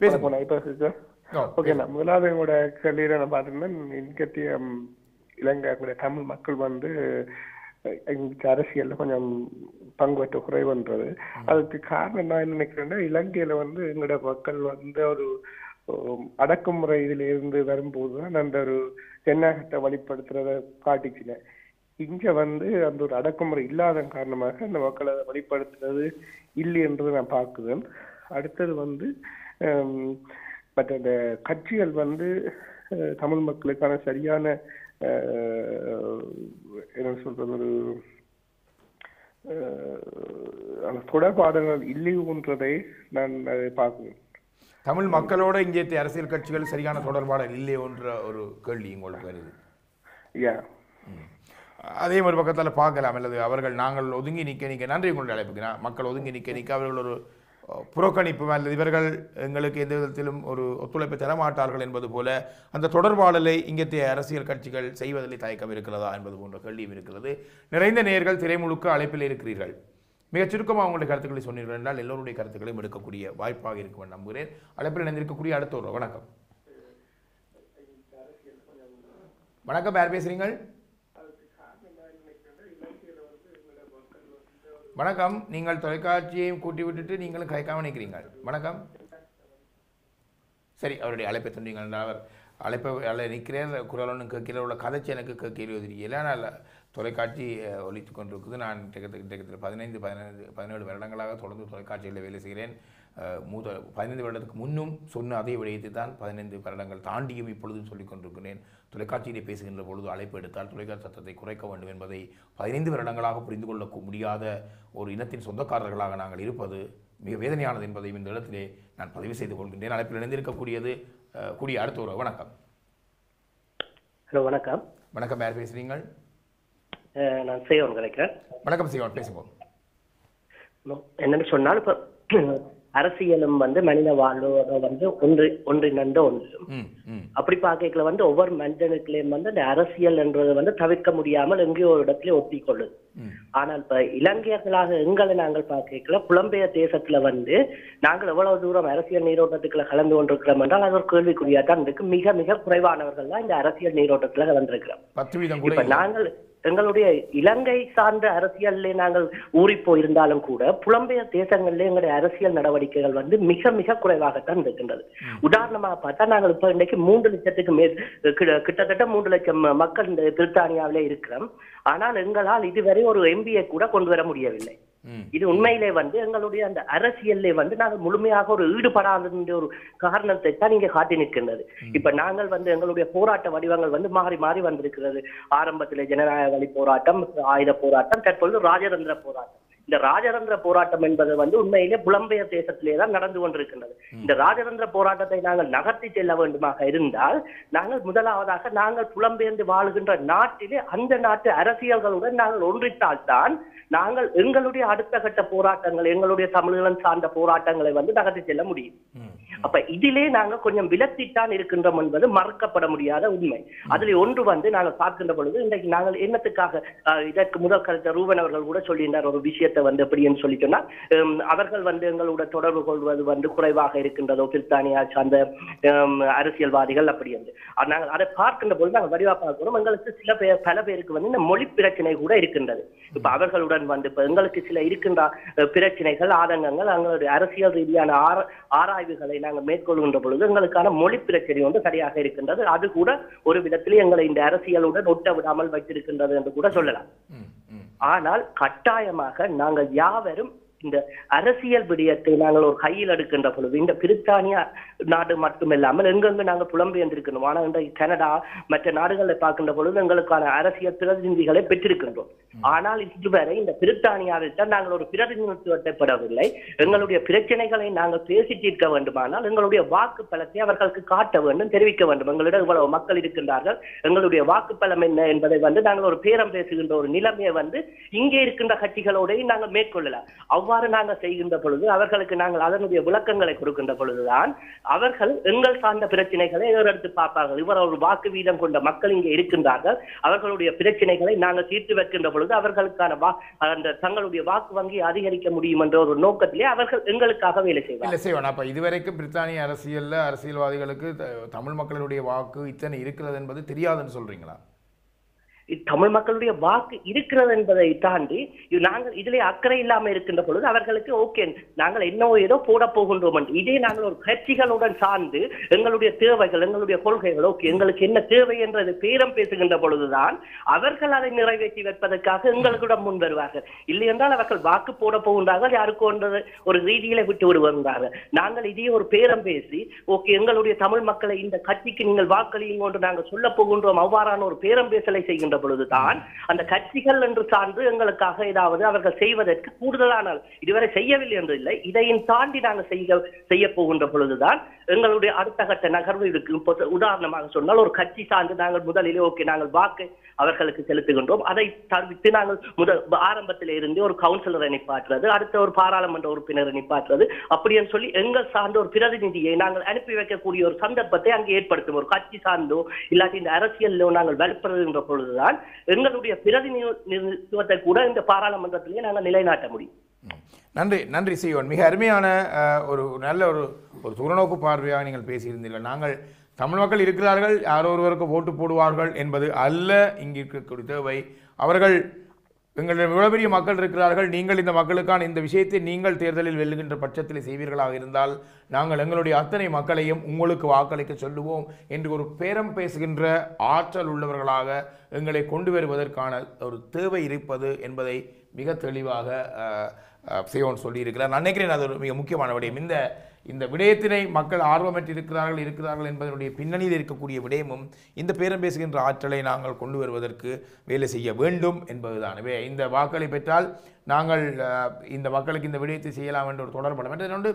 பேசுங்க. நான் இப்போ ஓகே நான் முதலாவது எங்களோட கேள்வியில நான் பார்த்தீங்கன்னா இன்கத்திய இலங்கை தமிழ் மக்கள் வந்து அரசியல்ல கொஞ்சம் பங்கு பெற்ற குறைவுன்றது. அதுக்கு காரணம் நான் என்ன நினைக்கிறேன்னா இலங்கையில வந்து எங்களோட மக்கள் வந்து ஒரு அடக்குமுறை இதுல இருந்து வரும்போது தான் அந்த ஒரு ஜனநாயகத்தை வழிப்படுத்துறத காட்டிச்சினேன் இங்க வந்து அந்த ஒரு அடக்குமுறை இல்லாத காரணமாக அந்த மக்களை வெளிப்படுத்துறது இல்லை என்று நான் பார்க்குறேன். அடுத்தது வந்து மற்ற அந்த கட்சிகள் வந்து தமிழ் மக்களுக்கான சரியான என்ன சொல்றது ஒரு அஹ், அந்த தொடர்பாடல்கள் இல்லைன்றதை நான் அதை பார்க்கிறேன் தமிழ் மக்களோட இங்கே அரசியல் கட்சிகள் சரியான தொடர்பாடல் இல்லை என்ற ஒரு கேள்வி உங்களுக்கு வருது யா அதே ஒரு பக்கத்தில் பார்க்கலாம் அல்லது அவர்கள் நாங்கள் ஒதுங்கி நிற்க நிற்க நன்றி உங்களுடைய அழைப்புக்கு நான் மக்கள் ஒதுங்கி நிற்க நிற்க அவர்கள் ஒரு புறக்கணிப்பு அல்லது இவர்கள் எங்களுக்கு எந்த விதத்திலும் ஒரு ஒத்துழைப்பு தரமாட்டார்கள் என்பது போல அந்த தொடர்பாடலை இங்கத்தைய அரசியல் கட்சிகள் செய்வதில் தயக்கம் இருக்கிறதா என்பது போன்ற கேள்வியும் இருக்கிறது. நிறைந்த நேர்கள் திரைமுழுக்க அழைப்பில் இருக்கிறீர்கள். மிகச் சுருக்கமாக உங்களுடைய கருத்துக்களை சொன்னீர்கள் என்றால் எல்லோருடைய கருத்துக்களையும் எடுக்கக்கூடிய வாய்ப்பாக இருக்கும் நம்புகிறேன். அழைப்பில் இணைந்திருக்கக்கூடிய அடுத்த ஒரு வணக்கம். வணக்கம் யார் பேசுறீங்கள் வணக்கம். நீங்கள் தொலைக்காட்சியையும் கூட்டி விட்டுட்டு நீங்களும் கைக்காமல் நிற்கிறீங்கள் வணக்கம். சரி அவருடைய அழைப்பை சொன்னீங்கள் அவர் அழைப்பை அல்ல நிற்கிறேன். குரல் ஒன்று கேட்கிற உள்ள கதைச்சி எனக்கு கேள்வி தெரியல ஆனால் தொலைக்காட்சி ஒழித்து கொண்டிருக்குது. நான் கிட்டத்தட்ட கிட்டத்தட்ட பதினைந்து பதினைந்து பதினேழு வருடங்களாக தொடர்ந்து தொலைக்காட்சியில் வேலை செய்கிறேன். மூத பதினைந்து வருடத்துக்கு முன்னும் சொன்ன அதே விடயத்தை தான் பதினைந்து வருடங்கள் தாண்டியும் இப்பொழுதும் சொல்லிக் கொண்டிருக்கிறேன். தொலைக்காட்சியிலே பேசுகின்ற பொழுது அழைப்பு எடுத்தால் தொலைக்காட்சி சத்தத்தை குறைக்க வேண்டும் என்பதை பதினைந்து வருடங்களாக புரிந்து கொள்ள முடியாத ஒரு இனத்தின் சொந்தக்காரர்களாக நாங்கள் இருப்பது மிக வேதனையானது என்பதையும் இந்த இடத்திலே நான் பதிவு செய்து கொள்கின்றேன். அழைப்பில் இணைந்திருக்கக்கூடியது கூடிய அடுத்த ஒரு வணக்கம். ஹலோ வணக்கம். வணக்கம் யார் பேசுகிறீங்கள் அஹ் நான் செய்வன் கிடைக்கிறேன் வணக்கம் சிவன் பேசுவோம். என்னன்னு சொன்னால் இப்போ அரசியலும் வந்து மனித வாழ்வோட வந்து ஒன்று ஒன்றிணைந்த ஒன்று. அப்படி பார்க்கல வந்து ஒவ்வொரு மனிதனுக்குள்ளேயும் வந்து அந்த அரசியல் என்றது வந்து தவிர்க்க முடியாமல் எங்கேயோ ஒரு இடத்துல ஒட்டி கொள்ளுது. ஆனால் இப்ப இலங்கையர்களாக எங்களை நாங்கள் பார்க்கல புலம்பெயர் தேசத்துல வந்து நாங்கள் எவ்வளவு தூரம் அரசியல் நீரோட்டத்துக்குள்ள கலந்து கொண்டிருக்கிறோம் என்றால் அது ஒரு கேள்விக்குறியா தான் இருக்கு. மிக மிக குறைவானவர்கள் தான் இந்த அரசியல் நீரோட்டத்துல கலந்திருக்கிறோம் இப்ப. நாங்கள் எங்களுடைய இலங்கை சார்ந்த அரசியல்ல நாங்கள் ஊறி போயிருந்தாலும் கூட புலம்பெயர் தேசங்களிலே எங்களுடைய அரசியல் நடவடிக்கைகள் வந்து மிக மிக குறைவாகத்தான் இருக்கின்றது. உதாரணமா பார்த்தா நாங்கள் இப்ப இன்றைக்கு மூன்று லட்சத்துக்கு மேல் கிட்ட- கிட்டத்தட்ட மூன்று லட்சம் மக்கள் இந்த பிரித்தானியாவிலே இருக்கிறோம். ஆனால் எங்களால் இதுவரை ஒரு எம்பியை கூட கொண்டு வர முடியவில்லை. இது உண்மையிலே வந்து எங்களுடைய அந்த அரசியல்ல வந்து நாங்கள் முழுமையாக ஒரு ஈடுபடாத ஒரு காரணத்தை தான் இங்க காட்டி நிற்கின்றது. இப்ப நாங்கள் வந்து எங்களுடைய போராட்ட வடிவங்கள் வந்து மாறி மாறி வந்திருக்கிறது. ஆரம்பத்திலே ஜனநாயக வழி போராட்டம் ஆயுத போராட்டம் தற்பொழுது ராஜதந்திர போராட்டம். இந்த ராஜதந்திர போராட்டம் என்பது வந்து உண்மையிலே புலம்பெயர் தேசத்திலே தான் நடந்து கொண்டிருக்கின்றது. இந்த ராஜதந்திர போராட்டத்தை நாங்கள் நகர்த்தி செல்ல வேண்டுமாக இருந்தால் நாங்கள் முதலாவதாக நாங்கள் புலம்பெயர்ந்து வாழுகின்ற நாட்டிலே அந்த நாட்டு அரசியல்களுடன் நாங்கள் ஒன்றித்தால்தான் நாங்கள் எங்களுடைய அடுத்த கட்ட போராட்டங்கள் எங்களுடைய தமிழீழம் சார்ந்த போராட்டங்களை வந்து நகர்த்தி செல்ல முடியும். அப்ப இதிலே நாங்க கொஞ்சம் விலத்தித்தான் இருக்கின்றோம் என்பது மறக்கப்பட முடியாத உண்மை. அதுல ஒன்று வந்து நாங்கள் பார்க்கின்ற பொழுது இன்றைக்கு நாங்கள் என்னத்துக்காக இதற்கு முதல் கருத்த ரூபன் அவர்கள் கூட சொல்லியிருந்தார் ஒரு விஷயத்தை வந்து எப்படின்னு சொல்லி சொன்னா அவர்கள் வந்து எங்களோட தொடர்பு கொள்வது வந்து குறைவாக இருக்கின்றதோ பிரித்தானியா சார்ந்த அரசியல்வாதிகள் அப்படி என்று. அது நாங்கள் அதை பார்க்கின்ற பொழுது நாங்கள் வடிவா பார்க்கிறோம் எங்களுக்கு சில பேர் பல பேருக்கு வந்து இந்த மொழி பிரச்சனை கூட இருக்கின்றது. இப்ப அவர்களுடன் வந்து இப்ப எங்களுக்கு சில இருக்கின்ற பிரச்சனைகள் ஆதங்கங்கள் எங்களுடைய அரசியல் ரீதியான ஆர- ஆராய்வுகளை நாங்கள் மேற்கொள்கின்ற பொழுது எங்களுக்கான மொழி பிரச்சனை வந்து சரியாக இருக்கின்றது. அது கூட ஒரு விதத்திலே எங்களை இந்த அரசியலுடன் ஒட்ட விடாமல் வைத்திருக்கின்றது என்று கூட சொல்லலாம். ஆனால் கட்டாயமாக நாங்கள் யாவரும் இந்த அரசியல் விடயத்தை நாங்கள் ஒரு கையில் எடுக்கின்ற பொழுது இந்த பிரித்தானியா நாடு மட்டுமில்லாமல் எங்கெங்கு நாங்கள் புலம்பெயர்ந்திருக்கணும் ஆனால் இந்த கனடா மற்ற நாடுகளை பார்க்கின்ற பொழுது எங்களுக்கான அரசியல் பிரதிநிதிகளை பெற்றிருக்கின்றோம். ஆனால் இதுவரை இந்த பிரித்தானியாவில் தான் நாங்கள் ஒரு பிரதிநிதித்துவத்தை பெறவில்லை எங்களுடைய பிரச்சனைகளை நாங்கள் பேசி தீர்க்க வேண்டுமானால் எங்களுடைய வாக்கு பலத்தை அவர்களுக்கு காட்ட வேண்டும் தெரிவிக்க வேண்டும். எங்களிடம் இவ்வளவு மக்கள் இருக்கின்றார்கள். எங்களுடைய வாக்கு பலம் என்ன என்பதை வந்து நாங்கள் ஒரு பேரம் பேசுகின்ற ஒரு நிலைமையை வந்து இங்கே இருக்கின்ற கட்சிகளோடையும் நாங்கள் மேற்கொள்ளலாம் அவ்வாறு நாங்கள் செய்கின்ற பொழுது அவர்களுக்கு நாங்கள் அதனுடைய விளக்கங்களை கொடுக்கின்ற பொழுதுதான் அவர்கள் எங்கள் சார்ந்த பிரச்சனைகளை எடுத்து பார்ப்பார்கள். இவர் ஒரு வாக்கு வீதம் கொண்ட மக்கள் இங்கே இருக்கின்றார்கள். அவர்களுடைய பிரச்சனைகளை நாங்கள் தீர்த்து வைக்கின்ற பொழுது அவர்களுக்கான வா அந்த தங்களுடைய வாக்கு வங்கி அதிகரிக்க முடியும் என்ற ஒரு நோக்கத்திலே அவர்கள் எங்களுக்காக வேலை செய்வார் இல்லை செய்வோம் அப்போ இதுவரைக்கும் பிரித்தானிய அரசியல்ல அரசியல்வாதிகளுக்கு தமிழ் மக்களுடைய வாக்கு இத்தனை இருக்கிறது என்பது தெரியாதுன்னு சொல்றீங்களா? தமிழ் மக்களுடைய வாக்கு இருக்கிறது என்பதை தாண்டி நாங்கள் இதிலே அக்கறை இல்லாமல் இருக்கின்ற பொழுது அவர்களுக்கு ஓகே நாங்கள் என்னவோ ஏதோ போட போகின்றோம் என்று இதே நாங்கள் ஒரு கட்சிகளுடன் சார்ந்து எங்களுடைய தேவைகள் எங்களுடைய கொள்கைகள் ஓகே எங்களுக்கு என்ன தேவை என்றது பேரம் பேசுகின்ற பொழுதுதான் அவர்கள் அதை நிறைவேற்றி வைப்பதற்காக எங்களுக்கிடம் முன் வருவார்கள் இல்லை என்றால் அவர்கள் வாக்கு போட போகின்றார்கள் யாருக்கோ என்றது ஒரு ரீதியில விட்டு விடுவார்கள் நாங்கள் இதே ஒரு பேரம் பேசி ஓகே எங்களுடைய தமிழ் மக்களை இந்த கட்சிக்கு நீங்கள் வாக்களியுங்க என்று நாங்கள் சொல்ல போகின்றோம் அவ்வாறான ஒரு பேரம் பேசலை கொண்ட பொழுதுதான் அந்த கட்சிகள் என்று சார்ந்து எங்களுக்காக ஏதாவது அவர்கள் செய்வதற்கு கூடுதலான இதுவரை செய்யவில்லை என்று இல்லை. இதையும் தாண்டி நாங்கள் செய்ய செய்ய போகின்ற பொழுதுதான் எங்களுடைய அடுத்த கட்ட நகர்வு இருக்கு இப்போ உதாரணமாக சொன்னால் ஒரு கட்சி சார்ந்து நாங்கள் முதலிலே ஓகே நாங்கள் வாக்கு அவர்களுக்கு செலுத்துகின்றோம். அதை தவிர்த்து நாங்கள் முதல் ஆரம்பத்தில் இருந்து ஒரு கவுன்சிலரை நிப்பாற்றுறது அடுத்த ஒரு பாராளுமன்ற உறுப்பினரை நிப்பாற்றுறது அப்படின்னு சொல்லி எங்கள் சார்ந்த ஒரு பிரதிநிதியை நாங்கள் அனுப்பி வைக்கக்கூடிய ஒரு சந்தர்ப்பத்தை அங்கே ஏற்படுத்தும். ஒரு கட்சி சார்ந்தோ இல்லாட்டி இந்த அரசியலோ நாங்கள் வலுப்படுகின்ற பொழுதுதான் எங்களுடைய பிரதிநிதித்துவத்தை கூட இந்த பாராளுமன்றத்திலேயே நாங்கள் நிலைநாட்ட முடியும். நன்றி நன்றி சீவன். மிக அருமையான ஒரு நல்ல ஒரு ஒரு துறநோக்கு பார்வையாக நீங்கள் பேசியிருந்தீர்கள். நாங்கள் தமிழ் மக்கள் இருக்கிறார்கள் யாரோ ஒருவருக்கு ஓட்டு போடுவார்கள் என்பது அல்ல இங்கு இருக்கக்கூடிய தேவை. அவர்கள் எங்களிடம் இவ்வளவு பெரிய மக்கள் இருக்கிறார்கள் நீங்கள் இந்த மக்களுக்கான இந்த விஷயத்தை நீங்கள் தேர்தலில் வெல்லுகின்ற பட்சத்தில் செய்வீர்களாக இருந்தால் நாங்கள் எங்களுடைய அத்தனை மக்களையும் உங்களுக்கு வாக்களிக்க சொல்லுவோம் என்று ஒரு பேரம் பேசுகின்ற ஆற்றல் உள்ளவர்களாக எங்களை கொண்டு வருவதற்கான ஒரு தேவை இருப்பது என்பதை மிக தெளிவாக அஹ், சியோன் சொல்லியிருக்கிறார். நான் நினைக்கிறேன் அது ஒரு மிக முக்கியமான விடயம். இந்த இந்த விடயத்தினை மக்கள் ஆர்வமற்று இருக்கிறார்கள் இருக்கிறார்கள் என்பதனுடைய பின்னணியில் இருக்கக்கூடிய விடயமும் இந்த பேரம் பேசுகின்ற ஆற்றலை நாங்கள் கொண்டு வருவதற்கு வேலை செய்ய வேண்டும் என்பதுதான். இந்த வாக்களை பெற்றால் நாங்கள் இந்த மக்களுக்கு இந்த விடயத்தை செய்யலாம் என்ற ஒரு தொடர்பு மற்ற அங்கே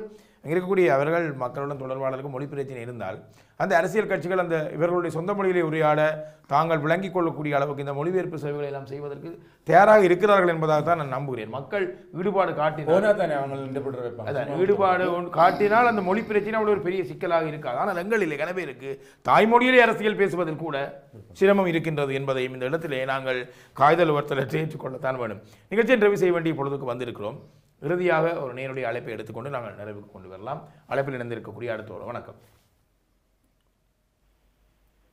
இருக்கக்கூடிய அவர்கள் மக்களுடன் தொடர்பாளருக்கு மொழி பிரச்சனை இருந்தால் அந்த அரசியல் கட்சிகள் அந்த இவர்களுடைய சொந்த மொழியிலே உரையாட தாங்கள் விளங்கிக் கொள்ளக்கூடிய அளவுக்கு இந்த மொழிபெயர்ப்பு சேவைகளை எல்லாம் செய்வதற்கு தயாராக இருக்கிறார்கள் என்பதாக தான் நான் நம்புகிறேன். மக்கள் ஈடுபாடு காட்டினால் ஈடுபாடு காட்டினால் அந்த மொழி பிரச்சனை அவ்வளோ ஒரு பெரிய சிக்கலாக இருக்காது. ஆனால் எங்களில் எனவே இருக்கு. தாய்மொழியிலே அரசியல் பேசுவதில் கூட சிரமம் இருக்கின்றது என்பதையும் இந்த இடத்திலே நாங்கள் காய்தல் ஒருத்தலற்றை ஏற்றுக்கொள்ளத்தான் வேண்டும். நிகழ்ச்சியை நிறைவு செய்ய வேண்டிய பொழுதுக்கு வந்திருக்கிறோம். இறுதியாக ஒரு நேருடைய அழைப்பை எடுத்துக்கொண்டு நாங்கள் நிறைவுக்கு கொண்டு வரலாம். அழைப்பில் இணைந்திருக்கக்கூடிய அடுத்த ஒரு வணக்கம்.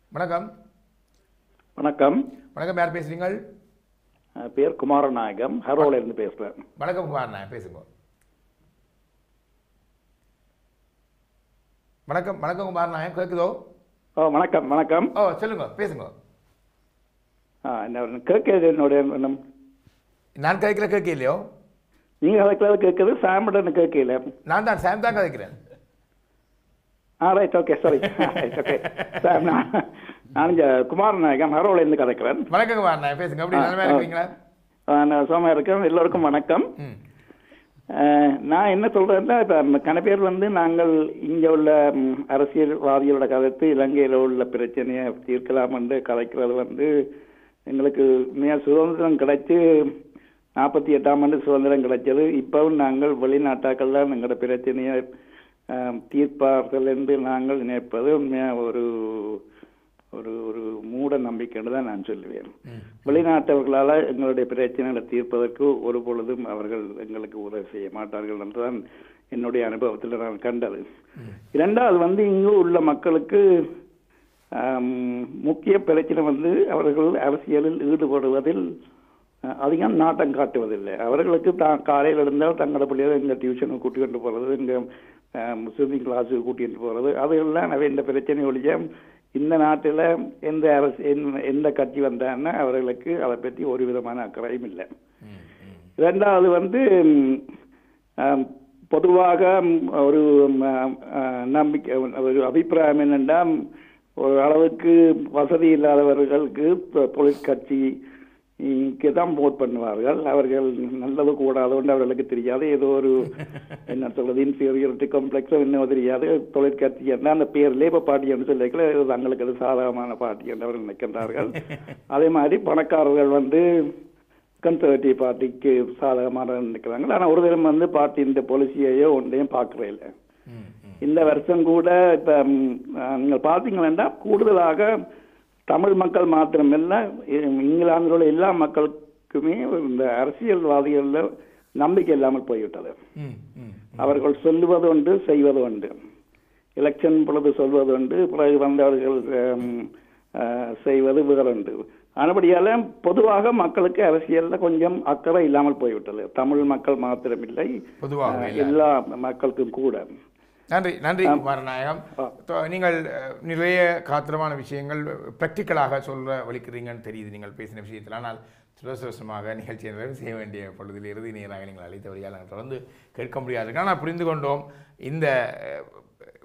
வணக்கம். வணக்கம். வணக்கம் யார் பேசுறீங்கள்? அஹ் பேர் குமாரநாயகம். ஹரோல இருந்து பேசுறேன். வணக்கம் குமார் நான் பேசுங்க. வணக்கம் வணக்கம் குமார் நாயகம் கேட்குதோ ஓ வணக்கம் வணக்கம். ஓ சொல்லுங்க பேசுங்க. கேட்குது என்னுடைய நான் கேட்கிற கேட்க இல்லையோ நீங்க கதைக்கிறது கேட்குது சாமிடன் கேட்கல. நான் தான் சாம் தான் கதைக்கிறேன். ஆ right okay sorry right okay sir நான் நான் இங்கே குமாரநாயகம் ஹரோல இருந்து கதைக்கிறேன். வணக்கம் குமார் நாயகம் பேசுங்க அப்படி நல்லா. இருக்கீங்களா நான் சோமா இருக்கேன். எல்லோருக்கும் வணக்கம். நான் என்ன சொல்றேன்னா இப்போ கன பேர் வந்து நாங்கள் இங்கே உள்ள அரசியல்வாதிகளோட கருத்து இலங்கையில் உள்ள பிரச்சனையை தீர்க்கலாம் என்று கதைக்கிறது வந்து எங்களுக்கு உண்மையா சுதந்திரம் கிடைச்சு நாற்பத்தி எட்டாம் ஆண்டு சுதந்திரம் கிடைச்சது. இப்பவும் நாங்கள் வெளிநாட்டாக்கள் தான் எங்களோட பிரச்சனையை தீர்ப்பார்கள் என்று நாங்கள் நினைப்பது ஒரு ஒரு ஒரு மூட நம்பிக்கைன்னு தான் நான் சொல்லுவேன். வெளிநாட்டவர்களால் எங்களுடைய பிரச்சனைகளை தீர்ப்பதற்கு ஒரு பொழுதும் அவர்கள் எங்களுக்கு உதவி செய்ய மாட்டார்கள் என்றுதான் என்னுடைய அனுபவத்தில் நான் கண்டது. இரண்டாவது வந்து இங்கு உள்ள மக்களுக்கு முக்கிய பிரச்சனை வந்து அவர்கள் அரசியலில் ஈடுபடுவதில் அதிகம் நாட்டம் காட்டுவதில்லை. அவர்களுக்கு தான் காலையில் இருந்தால் தங்களோட பிள்ளைகளை இங்கே டியூஷனுக்கு கூட்டிகிட்டு போகிறது இங்கே ஸ்விம்மிங் கிளாஸுக்கு கூட்டிகிட்டு போகிறது அவையெல்லாம் அவை இந்த பிரச்சனை ஒழிய இந்த நாட்டில் எந்த அரசு எந்த- கட்சி வந்தாங்கன்னா அவர்களுக்கு அதை பற்றி ஒரு விதமான அக்கறையும் இல்லை. ரெண்டாவது வந்து பொதுவாக ஒரு நம்பிக்கை ஒரு அபிப்பிராயம் என்னென்னா ஒரு அளவுக்கு வசதி இல்லாதவர்களுக்கு தொழிற்கட்சி க்கு தான் போட் பண்ணுவார்கள். அவர்கள் நல்லது கூடாதுன்னு அவர்களுக்கு தெரியாது. ஏதோ ஒரு என்ன சொல்றது இன்ஃபீரியாரிட்டி காம்ப்ளெக்ஸோ என்னவோ தெரியாது. தொழிற்கட்சி என்ன அந்த பேர் லேபர் பார்ட்டி என்று சொல்லிக்கல தங்களுக்கு அது சாதகமான பார்ட்டி என்று அவர்கள் நினைக்கின்றார்கள். அதே மாதிரி பணக்காரர்கள் வந்து கன்சர்வேட்டிவ் பார்ட்டிக்கு சாதகமாக நிற்கிறாங்க ஆனால் ஒரு தரம் வந்து பார்ட்டி இந்த பாலிசியையோ ஒன்றையும் பார்க்கவே இல்லை. இந்த வருஷம் கூட இப்போ நீங்கள் பார்த்தீங்கன்னா கூடுதலாக தமிழ் மக்கள் மாத்திரமல்ல இங்கிலாந்தில் உள்ள எல்லா மக்களுக்குமே இந்த அரசியல்வாதிகளில் நம்பிக்கை இல்லாமல் போய்விட்டது. அவர்கள் சொல்லுவது உண்டு செய்வது உண்டு. எலெக்ஷன் பொழுது சொல்வது உண்டு பிறகு வந்தவர்கள் செய்வது வேறுண்டு ஆனபடியால பொதுவாக மக்களுக்கு அரசியல்ல கொஞ்சம் அக்கறை இல்லாமல் போய்விட்டது. தமிழ் மக்கள் மாத்திரமில்லை. எல்லா மக்களுக்கும் கூட. நன்றி நன்றி குமாரநாயகம். நீங்கள் நிறைய காத்திரமான விஷயங்கள் ப்ராக்டிக்கலாக சொல்ல வலிக்கிறீங்கன்னு தெரியுது நீங்கள் பேசின விஷயத்தில். ஆனால் துரதிருஷ்டமாக நிகழ்ச்சியை நிறைவு செய்ய வேண்டிய பொழுதில் இறுதி நேராக நீங்கள் அழைத்தபடியால் நாங்கள் தொடர்ந்து கேட்க முடியாது. ஆனால் புரிந்து கொண்டோம் இந்த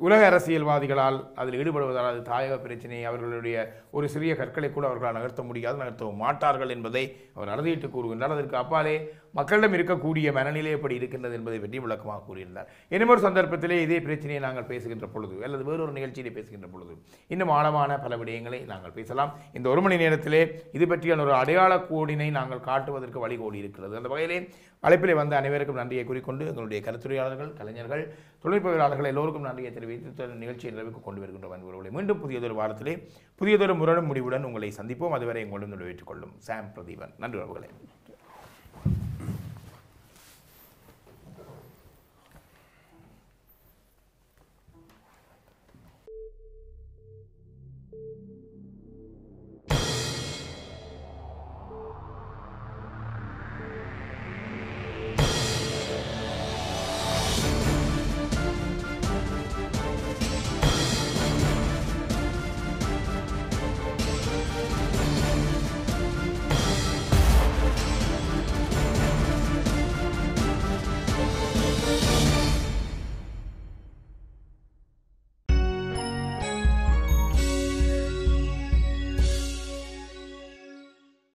உலக அரசியல்வாதிகளால் அதில் ஈடுபடுவதால் அது தாயக பிரச்சனையை அவர்களுடைய ஒரு சிறிய கற்களை கூட அவர்களால் நகர்த்த முடியாது நகர்த்தவும் மாட்டார்கள் என்பதை அவர் அறுதியிட்டு கூறுகின்றார். அதற்கு அப்பாலே மக்களிடம் இருக்கக்கூடிய மனநிலை எப்படி இருக்கின்றது என்பதை பற்றி விளக்கமாக கூறியிருந்தார். இன்னும் ஒரு சந்தர்ப்பத்திலே இதே பிரச்சனையை நாங்கள் பேசுகின்ற பொழுது அல்லது வேறொரு நிகழ்ச்சியிலே பேசுகின்ற பொழுது இன்னும் ஆழமான பல விடயங்களை நாங்கள் பேசலாம். இந்த ஒரு மணி நேரத்திலே இது பற்றியான ஒரு அடையாள கோடினை நாங்கள் காட்டுவதற்கு வழிகோடி இருக்கிறது. அந்த வகையிலே அழைப்பிலே வந்த அனைவருக்கும் நன்றியை கூறிக்கொண்டு எங்களுடைய கருத்துரையாளர்கள் கலைஞர்கள் தொழில்நுட்பவியலாளர்கள் எல்லோருக்கும் நன்றியை தெரிவித்து நிகழ்ச்சியை நிறைவுக்கு கொண்டு வருகின்ற அன்புறவுகளை மீண்டும் புதியதொரு வாரத்திலே புதியதொரு முரணும் முடிவுடன் உங்களை சந்திப்போம். அதுவரை உங்களிடம் நிறைவேற்றிக் கொள்ளும் சாம் பிரதீபன். நன்றி உறவுகளே.